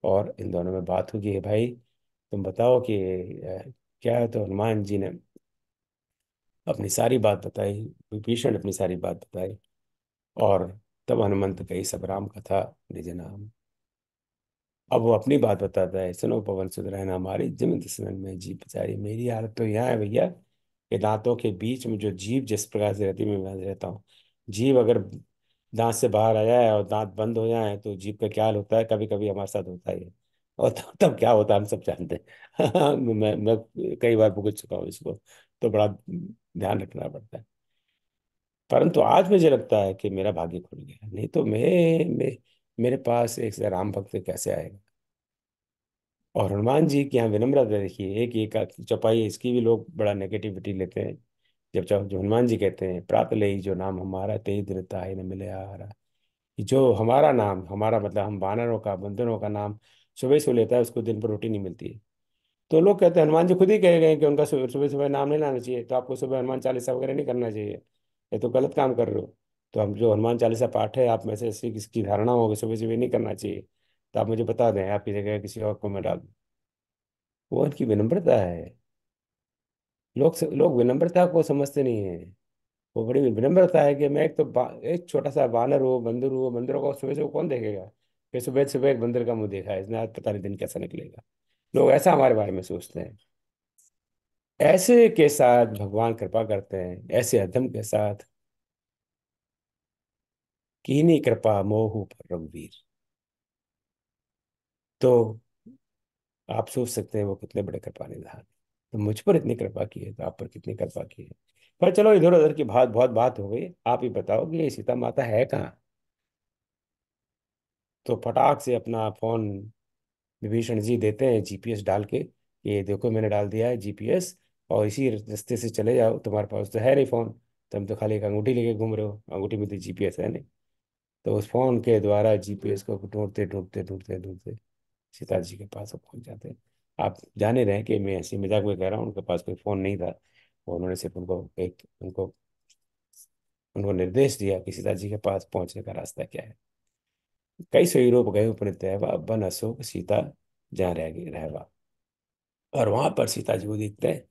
और इन दोनों में बात होगी भाई, तुम बताओ कि क्या है तो हनुमान जी ने अपनी सारी बात बताई, विभीषण अपनी सारी बात बताई। और तब हनुमंत कही सब राम कथा, निज नाम। अब वो अपनी बात बताता है, सुनो पवन सुध रहना हमारी जिम दुश्मन में जीव बेचारी मेरी हालत तो यहाँ है भैया कि दांतों के बीच में जो जीव जिस प्रकार से रहती मैं रहता हूँ जीव अगर दांत से बाहर आ जाए और दांत बंद हो जाए तो जीव का क्या हाल होता है कभी कभी हमारे साथ होता ही है। और तब तब क्या होता है, हम सब जानते हैं। मैं मैं कई बार भुगत चुका हूँ इसको तो बड़ा ध्यान रखना पड़ता है। परंतु आज मुझे लगता है कि मेरा भाग्य खुल गया नहीं तो मैं, मैं मेरे पास एक राम भक्त कैसे आएगा? और हनुमान जी की यहाँ विनम्रता देखिए एक एक चौपाई इसकी भी लोग बड़ा नेगेटिविटी लेते हैं। जब जब जो हनुमान जी कहते हैं प्रात ले जो नाम हमारा ते दिन ताई न मिले आहारा। जो हमारा नाम हमारा मतलब हम वानरों का बंधनों का नाम सुबह से लेता है उसको दिन पर रोटी नहीं मिलती है। तो लोग कहते हैं हनुमान जी खुद ही कह गए कि उनका सुबह सुबह नाम नहीं लाना चाहिए तो आपको सुबह हनुमान चालीसा वगैरह नहीं करना चाहिए। ये तो गलत काम कर रहे हो। तो हम जो हनुमान चालीसा पाठ है, आप में से ऐसी किसकी धारणा होगी सुबह सुबह नहीं करना चाहिए। तो आप मुझे बता दें आपकी जगह किसी और को मैं डाल दूँ। वो उनकी विनम्रता है। लोग लोग विनम्रता को समझते नहीं है। वो बड़ी विनम्रता है कि मैं एक तो एक छोटा सा बानर हो, बंदर हो, बंदरों को सुबह से कौन देखेगा? फिर सुबह सुबह एक बंदर का मुँह देखा है इसने आज पता नहीं दिन कैसा निकलेगा। लोग ऐसा हमारे बारे में सोचते हैं। ऐसे के साथ भगवान कृपा करते हैं, ऐसे अधम के साथ। कीनी कृपा मोह पर रघुवीर तो आप सोच सकते हैं वो कितने बड़े कृपा निधान तो मुझ पर इतनी कृपा की है तो आप पर कितनी कृपा की है। पर चलो इधर उधर की बात, बहुत बात हो गई। आप ही बताओ कि ये सीता माता है कहाँ? तो फटाक से अपना फ़ोन विभीषण जी देते हैं जीपीएस डाल के ये देखो मैंने डाल दिया है जीपीएस और इसी रास्ते से चले जाओ, तुम्हारे पास तो है नहीं फ़ोन तुम तो खाली एक अंगूठी लेके घूम रहे हो, अंगूठी में तो जीपीएस है नहीं। तो उस फ़ोन के द्वारा जीपीएस को ढूंढते ढूंढते ढूंढते ढूंढते सीता जी के पास पहुँच जाते हैं। आप जाने रहे कि मैं ऐसी मज़ाक में कह रहा हूँ, उनके पास कोई फ़ोन नहीं था। और उन्होंने सिर्फ़ उनको एक, उनको उनको निर्देश दिया कि सीता जी के पास पहुँचने का रास्ता क्या है। कई सौ यूरोप गए उपनितवा बन अशोक, सीता, जहाँ रह गई रहवा और वहाँ पर सीता जी को देखते हैं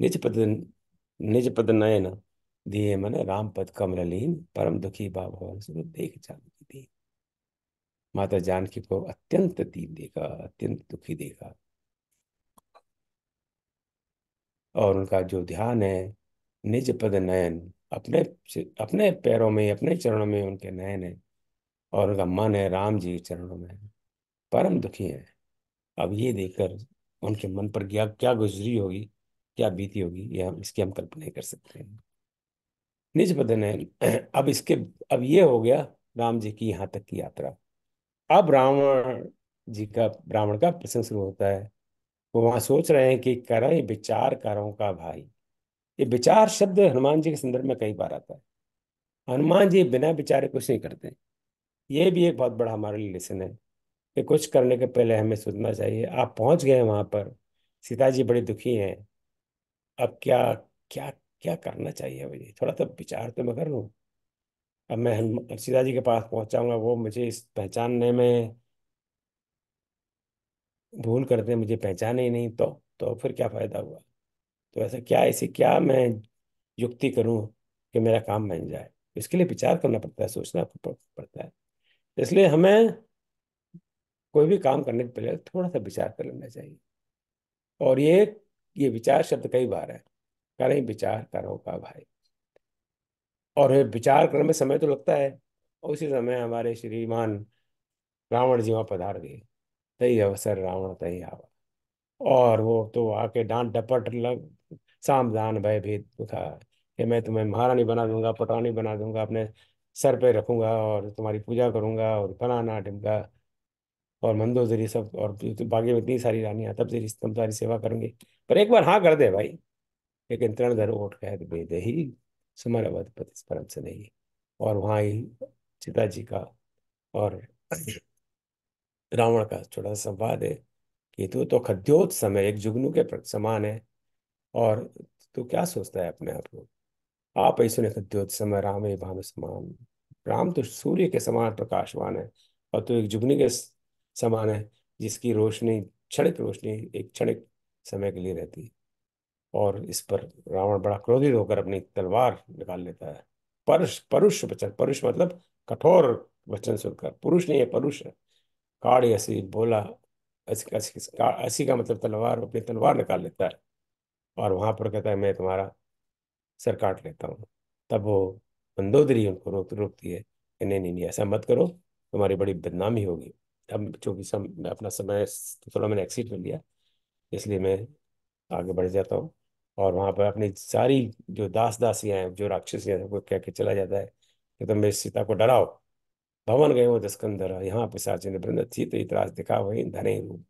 निज पद निज पद नयन दिए मन राम पद कमललीन परम दुखी बाबा देख जानकी माता जानकी को अत्यंत दीन देखा, अत्यंत दुखी देखा। और उनका जो ध्यान है निज पद नयन अपने अपने पैरों में, अपने चरणों में उनके नयन है और उनका मन है, राम जी चरणों में परम दुखी है। अब ये देखकर उनके मन पर क्या क्या गुजरी होगी? क्या बीती होगी, ये हम, इसकी हम कल्पना नहीं कर सकते हैं। निज पद नयन अब इसके, अब ये हो गया राम जी की यहाँ तक की यात्रा। अब रावण जी का ब्राह्मण का प्रसंग शुरू होता है। वो वहाँ सोच रहे हैं कि करें विचार करो का भाई। ये विचार शब्द हनुमान जी के संदर्भ में कई बार आता है। हनुमान जी बिना विचारे कुछ नहीं करते। ये भी एक बहुत बड़ा हमारे लिए लेसन है कि कुछ करने के पहले हमें सोचना चाहिए। आप पहुँच गए वहाँ पर। सीता जी बड़ी दुखी हैं। अब क्या क्या क्या करना चाहिए मुझे थोड़ा सा विचार तो मैं कर लूँ। अब मैं हनुमान सीता जी के पास पहुंचाऊँगा, वो मुझे इस पहचानने में भूल करते मुझे पहचाने ही नहीं तो तो फिर क्या फ़ायदा हुआ? तो ऐसा क्या, ऐसी क्या मैं युक्ति करूँ कि मेरा काम बन जाए? इसके लिए विचार करना पड़ता है, सोचना पड़ता है। इसलिए हमें कोई भी काम करने के पहले थोड़ा सा विचार कर लेना चाहिए। और ये ये विचार शब्द कई बार है। करें विचार करो का भाई। और विचार करने में समय तो लगता है। और उसी समय हमारे श्रीमान रावण जी वहाँ पधार गए। तही अवसर रावण तही आवा। और वो तो आके डांट डपट लग सामधान भय भेद था कि मैं तुम्हें महारानी बना दूँगा पटरानी बना दूँगा, अपने सर पे रखूँगा और तुम्हारी पूजा करूँगा और फलाना ढिमका और मंदोदरी सब, और तो बाकी में इतनी सारी रानियाँ, तब तेरी तुम सारी सेवा करेंगे। पर एक बार हाँ कर दे भाई। लेकिन तृणधर ओट कह बेद ही, सुमर अवध परम से नहीं। और वहाँ ही सीता जी का और रावण का छोटा सा संवाद है कि तू तो खद्योत समय एक जुगनू के समान है। और तू क्या सोचता है अपने आप को? आप ऐसे ने खद्योत समय राम भानु समान राम तो सूर्य के समान प्रकाशवान है। और तू एक जुगनी के समान है, जिसकी रोशनी, क्षणिक रोशनी एक क्षणिक समय के लिए रहती है। और इस पर रावण बड़ा क्रोधित होकर अपनी तलवार निकाल लेता है। परुष परुष वचन, परुष मतलब कठोर वचन सुनकर। पुरुष नहीं है, परुष है। काड़ी ऐसी बोला ऐसी का मतलब तलवार, अपनी तलवार निकाल लेता है। और वहाँ पर कहता है, मैं तुम्हारा सर काट लेता हूँ। तब वो मंदोदरी उनको रोक, रोकती है, नहीं नहीं नहीं, ऐसा मत करो। तुम्हारी बड़ी बदनामी होगी। अब चूँकि सम, अपना समय थोड़ा मैंने एक्सीड कर लिया, इसलिए मैं आगे बढ़ जाता हूँ। और वहाँ पर अपनी सारी जो दास दासियाँ हैं, जो राक्षसियाँ हैं सबको कह के चला जाता है कि तुम मेरी सीता को डराओ। भवन गए वो दस्कंदर यहाँ पे पिशाचिन वृंद थी तो इतराज दिखा वही धने रूप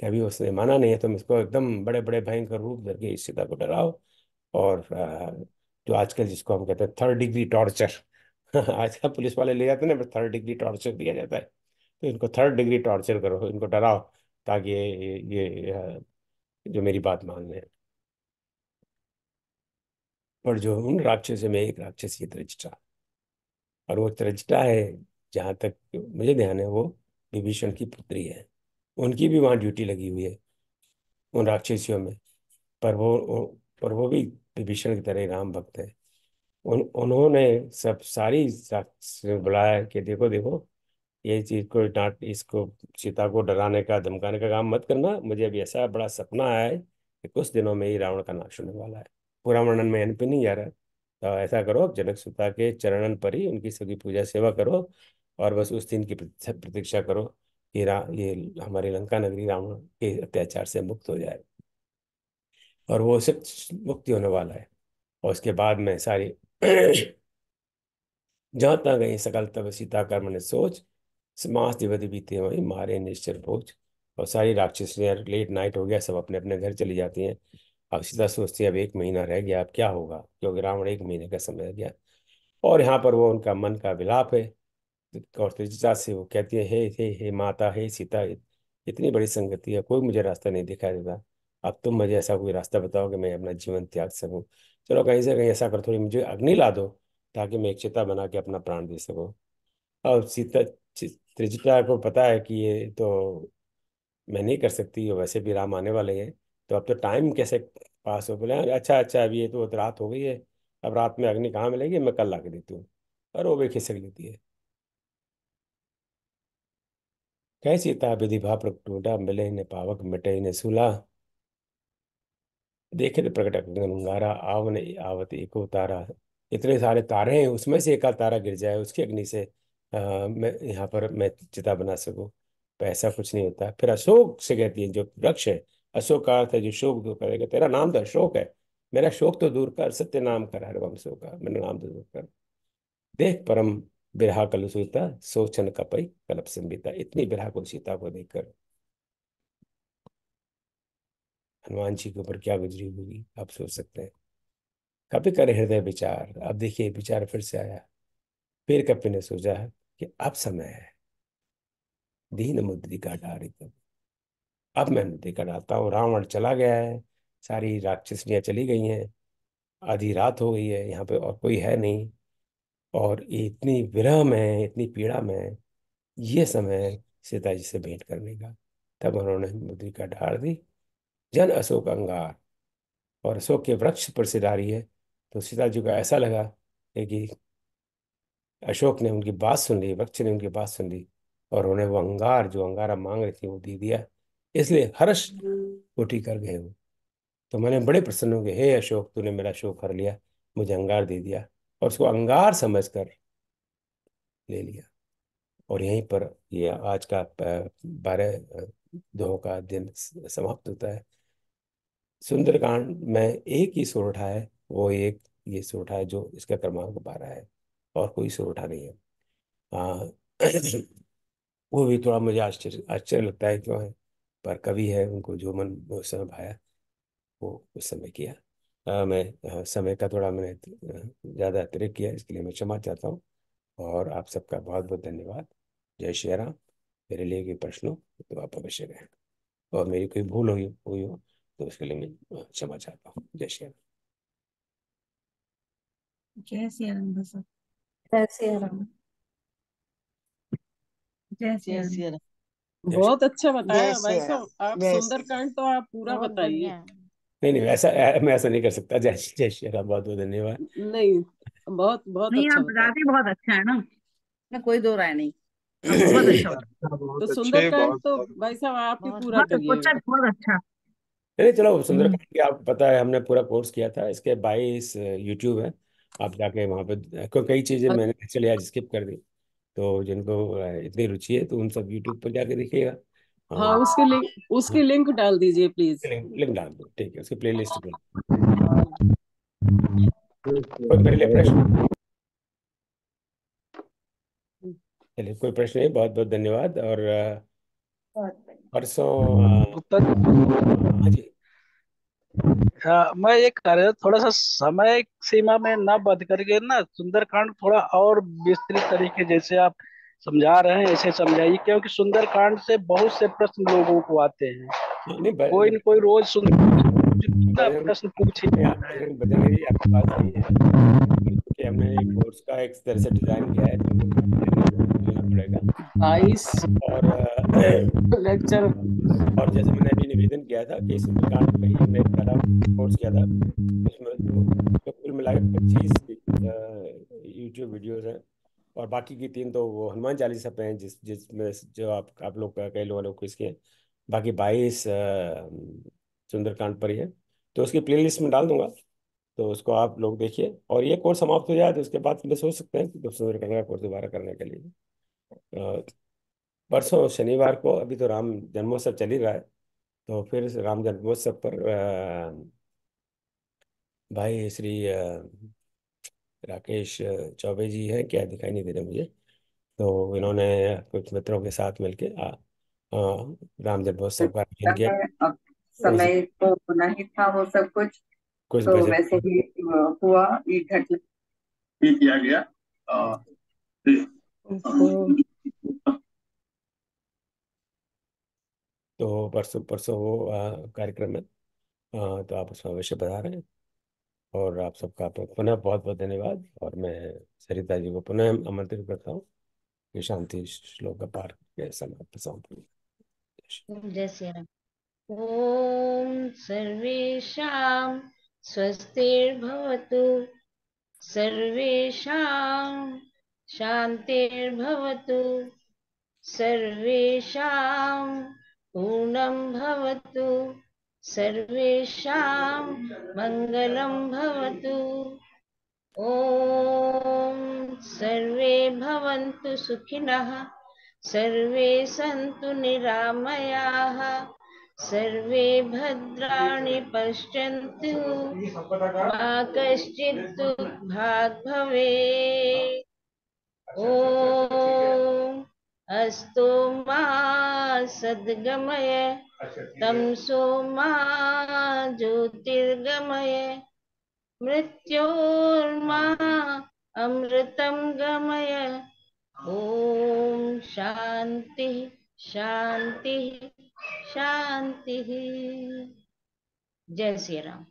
कि अभी उसने माना नहीं है, तुम इसको एकदम बड़े बड़े भयंकर रूप धर के इस सीता को डराओ। और जो आजकल जिसको हम कहते हैं थर्ड डिग्री टॉर्चर आजकल पुलिस वाले ले जाते हैं ना थर्ड डिग्री टॉर्चर दिया जाता है। तो इनको थर्ड डिग्री टॉर्चर करो इनको डराओ ताकि ये ये, जो मेरी बात मान लें और जो उन राक्षसों में एक राक्षस ये त्रिजटा और वो त्रिजटा है जहाँ तक मुझे ध्यान है वो विभीषण की पुत्री है। उनकी भी वहाँ ड्यूटी लगी हुई है उन राक्षसियों में। पर वो पर वो भी विभीषण की तरह राम भक्त है। उन उन्होंने सब सारी बुलाया कि देखो देखो ये चीज़ को डांट, इसको सीता को डराने का, धमकाने का काम मत करना। मुझे अभी ऐसा बड़ा सपना आया है कि कुछ दिनों में ही रावण का नाश होने वाला है। पूरा वर्णन में एन पे नहीं जा रहा तो ऐसा करो जनक सुता के चरणन पर ही उनकी सभी पूजा सेवा करो और बस उस दिन की प्रतीक्षा करो कि ये हमारी लंका नगरी रावण के अत्याचार से मुक्त हो जाए। और वो सब मुक्ति होने वाला है। और उसके बाद में सारी जहाँ तक गई, सकल तब सीता, कर्म ने सोच समास दिवति बीते वही मारे निश्चर भोज। और सारी राक्षसियाँ लेट नाइट हो गया, सब अपने अपने घर चली जाती हैं। अब सीता सोचती है, अब एक महीना रह गया, अब क्या होगा? क्योंकि रावण एक महीने का समय गया। और यहाँ पर वो उनका मन का विलाप है। और त्रिजटा से वो कहती है, हे हे हे माता, हे सीता इतनी बड़ी संगति है, कोई मुझे रास्ता नहीं दिखाई देता। अब तुम मुझे ऐसा कोई रास्ता बताओ कि मैं अपना जीवन त्याग सकूँ। चलो कहीं से कहीं ऐसा कर, थोड़ी मुझे अग्नि ला दो, ताकि मैं एक चिता बना के अपना प्राण दे सकूँ। और सीता त्रिजटा को पता है कि ये तो मैं नहीं कर सकती वैसे भी राम आने वाले हैं। तो अब तो टाइम कैसे पास हो बोले अच्छा अच्छा अभी ये तो रात हो गई है, अब रात में अग्नि कहाँ मिलेगी, मैं कल ला के देती हूँ। और वो भी खिसक लेती है। कैसी सीता विधि भा प्रगटूटा मिले न पावक, मिटे न सूला। देखे तो प्रकट अंगारा आवन आवत एको तारा। इतने सारे तारे हैं, उसमें से एक तारा गिर जाए, उसकी अग्नि से मैं यहाँ पर मैं चिता बना सकूँ। पर ऐसा कुछ नहीं होता। फिर अशोक से कहती है, जो वृक्ष है अशोक का अर्थ है, जो शोक दूर करेगा, तेरा नाम तो अशोक है। मेरा शोक तो दूर कर, सत्य नाम कर हर का। मेरा नाम तो दूर कर। देख परम बिरहा कलु सीता सोचन कपई कलप संबिता इतनी बिरहा को सीता को देखकर हनुमान जी के ऊपर क्या गुजरी होगी? आप सोच सकते हैं। कपि करे हृदय विचार। अब देखिए विचार फिर से आया। फिर कपि ने सोचा कि अब समय है। दीन मुद्रिका डारी अब मैं मुद्रिका डालता हूँ। रावण चला गया है। सारी राक्षसनियाँ चली गई हैं। आधी रात हो गई है। यहाँ पे और कोई है नहीं। और इतनी विरह में, इतनी पीड़ा में ये समय सीता जी से भेंट करने का। तब उन्होंने मुद्रिका डाल दी। जन अशोक अंगार। और अशोक के वृक्ष पर से डाली है। तो सीता जी को ऐसा लगा कि अशोक ने उनकी बात सुन ली वृक्ष ने उनकी बात सुन ली और उन्हें वो अंगार, जो अंगारा मांग रही थी वो दे दिया। इसलिए हर्ष कोटि कर गए वो। तो मैंने बड़े प्रसन्न हो गए, हे अशोक, तूने मेरा शोक हर लिया, मुझे अंगार दे दिया। और उसको अंगार समझ कर ले लिया। और यहीं पर ये आज का बारह, दो का दिन समाप्त होता है। सुंदरकांड में एक ही सोरठा है, वो एक ये सोरठा है जो इसका क्रमांक बारह है। और कोई सोरठा नहीं है। आ, वो भी थोड़ा मुझे आश्चर्य आश्चर्य लगता है क्यों है पर कवि है उनको जो मन उस समय भाया वो उस समय किया। आ, मैं समय का थोड़ा मैंने ज़्यादा अतिरिक्त किया इसके लिए मैं क्षमा चाहता हूँ और आप सबका बहुत बहुत धन्यवाद। जय श्री राम। मेरे लिए कोई प्रश्न हो तो आप अवश्य रहें। और मेरी कोई भूल हुई हुई हो तो उसके लिए मैं क्षमा चाहता हूँ। जय श्री राम। जय श्री राम जय श्री राम। जय श्री जय राम श्री राम। बहुत अच्छा बताया जय भाई श्री साहब। आप जय श्री सुंदरकांड तो आप पूरा बहुत बताइए। बढ़िया। नहीं नहीं ऐसा मैं ऐसा नहीं कर सकता। जय जय श्री राम बहुत बहुत धन्यवाद। नहीं बहुत बहुत नहीं अच्छा आप बताया। बताते बहुत अच्छा है ना। मैं कोई दो राय नहीं। आप बहुत अच्छा। तो बहुत अच्छे सुंदरकांड बहुत तो भाई साहब आप ही बहुत पूरा बहुत करिएगा अच्छा बहुत अच्छा। नहीं चलो हम्म। सुंदरकांड की आपको पता है हमने पूरा कोर्स किया था। इसके बाईस यूट्यूब है। आप जाके वहाँ पे कई चीज़ें मैंने एक्चुअली आज स्किप कर दी। तो जिनको इतनी रुचि है तो उन सब यूट्यूब पर जाके देखिएगा। हाँ उसकी लिंक उसकी लिंक डाल दीजिए प्लीज़ लिंक लिंक डाल दो ठीक है उसकी प्लेलिस्ट कोई मेरे लिए प्रश्न? चलिए कोई प्रश्न नहीं बहुत बहुत धन्यवाद और बहुत बढ़िया। परसों हाँ जी। हाँ, मैं ये कह रहा थोड़ा सा समय सीमा में ना बंद करके ना सुंदरकांड थोड़ा और विस्तृत तरीके जैसे आप समझा रहे हैं ऐसे समझाइए क्योंकि सुंदरकांड से बहुत से प्रश्न लोगों को आते हैं। नहीं कोई न कोई रोज सुंदर ना बजरंग प्रश्न पूछ ही। आपकी बात सही है। हमने एक कोर्स का एक तरह से डिज़ाइन किया है तो बाईस और लेक्चर। और जैसे मैंने अभी निवेदन किया था कि सुंदरकांड का कोर्स किया था। उसमें तो, मिला के पच्चीस यूट्यूब वीडियोज़ हैं। और बाकी की तीन तो वो हनुमान चालीसा पे हैं जिस जिसमें जो आप आप लोग कई लोगों ने क्विज किए बाकी बाईस सुंदरकांड पर ही है। तो उसकी प्लेलिस्ट में डाल दूँगा तो उसको आप लोग देखिए। और ये कोर्स समाप्त हो जाए तो उसके बाद सोच सकते हैं कि सुंदरकांड का कोर्स दोबारा करने के लिए। परसों शनिवार को अभी तो राम जन्मोत्सव चल ही रहा है तो फिर राम जन्मोत्सव पर भाई श्री राकेश चौबे जी हैं क्या दिखाई नहीं दे रहे मुझे? तो इन्होंने कुछ मित्रों के साथ मिलके आ, आ, राम जन्मोत्सव का आयोजन किया। समय तो होना ही था वो सब कुछ। कुछ तो वैसे ही हुआ ये घटना। किया गया। अ, तो परसों परसों वो कार्यक्रम है आ, तो आप उसमें अवश्य बता रहे हैं। और आप सबका पुनः बहुत बहुत धन्यवाद। और मैं सरिता जी को पुनः आमंत्रित करता हूँ। कि शांति श्लोक का पाठ के समाप्त समाप्त ॐ सर्वेषां स्वस्तिर्भवतु। सर्वेषां शान्तिर्भवतु। सर्वेषां पूर्णं भवतु। सर्वेषां मङ्गलं भवतु। ॐ सर्वे भवन्तु सुखिनः, सर्वे सन्तु निरामयाः, सर्वे भद्राणि पश्यन्तु, मा कश्चित् भवेत्। ॐ अस्तु मा सद्गमय तमसो मा ज्योतिर्गमय मृत्योर्मा अमृतं गमय। ॐ शांति शांति शांति जय श्री राम।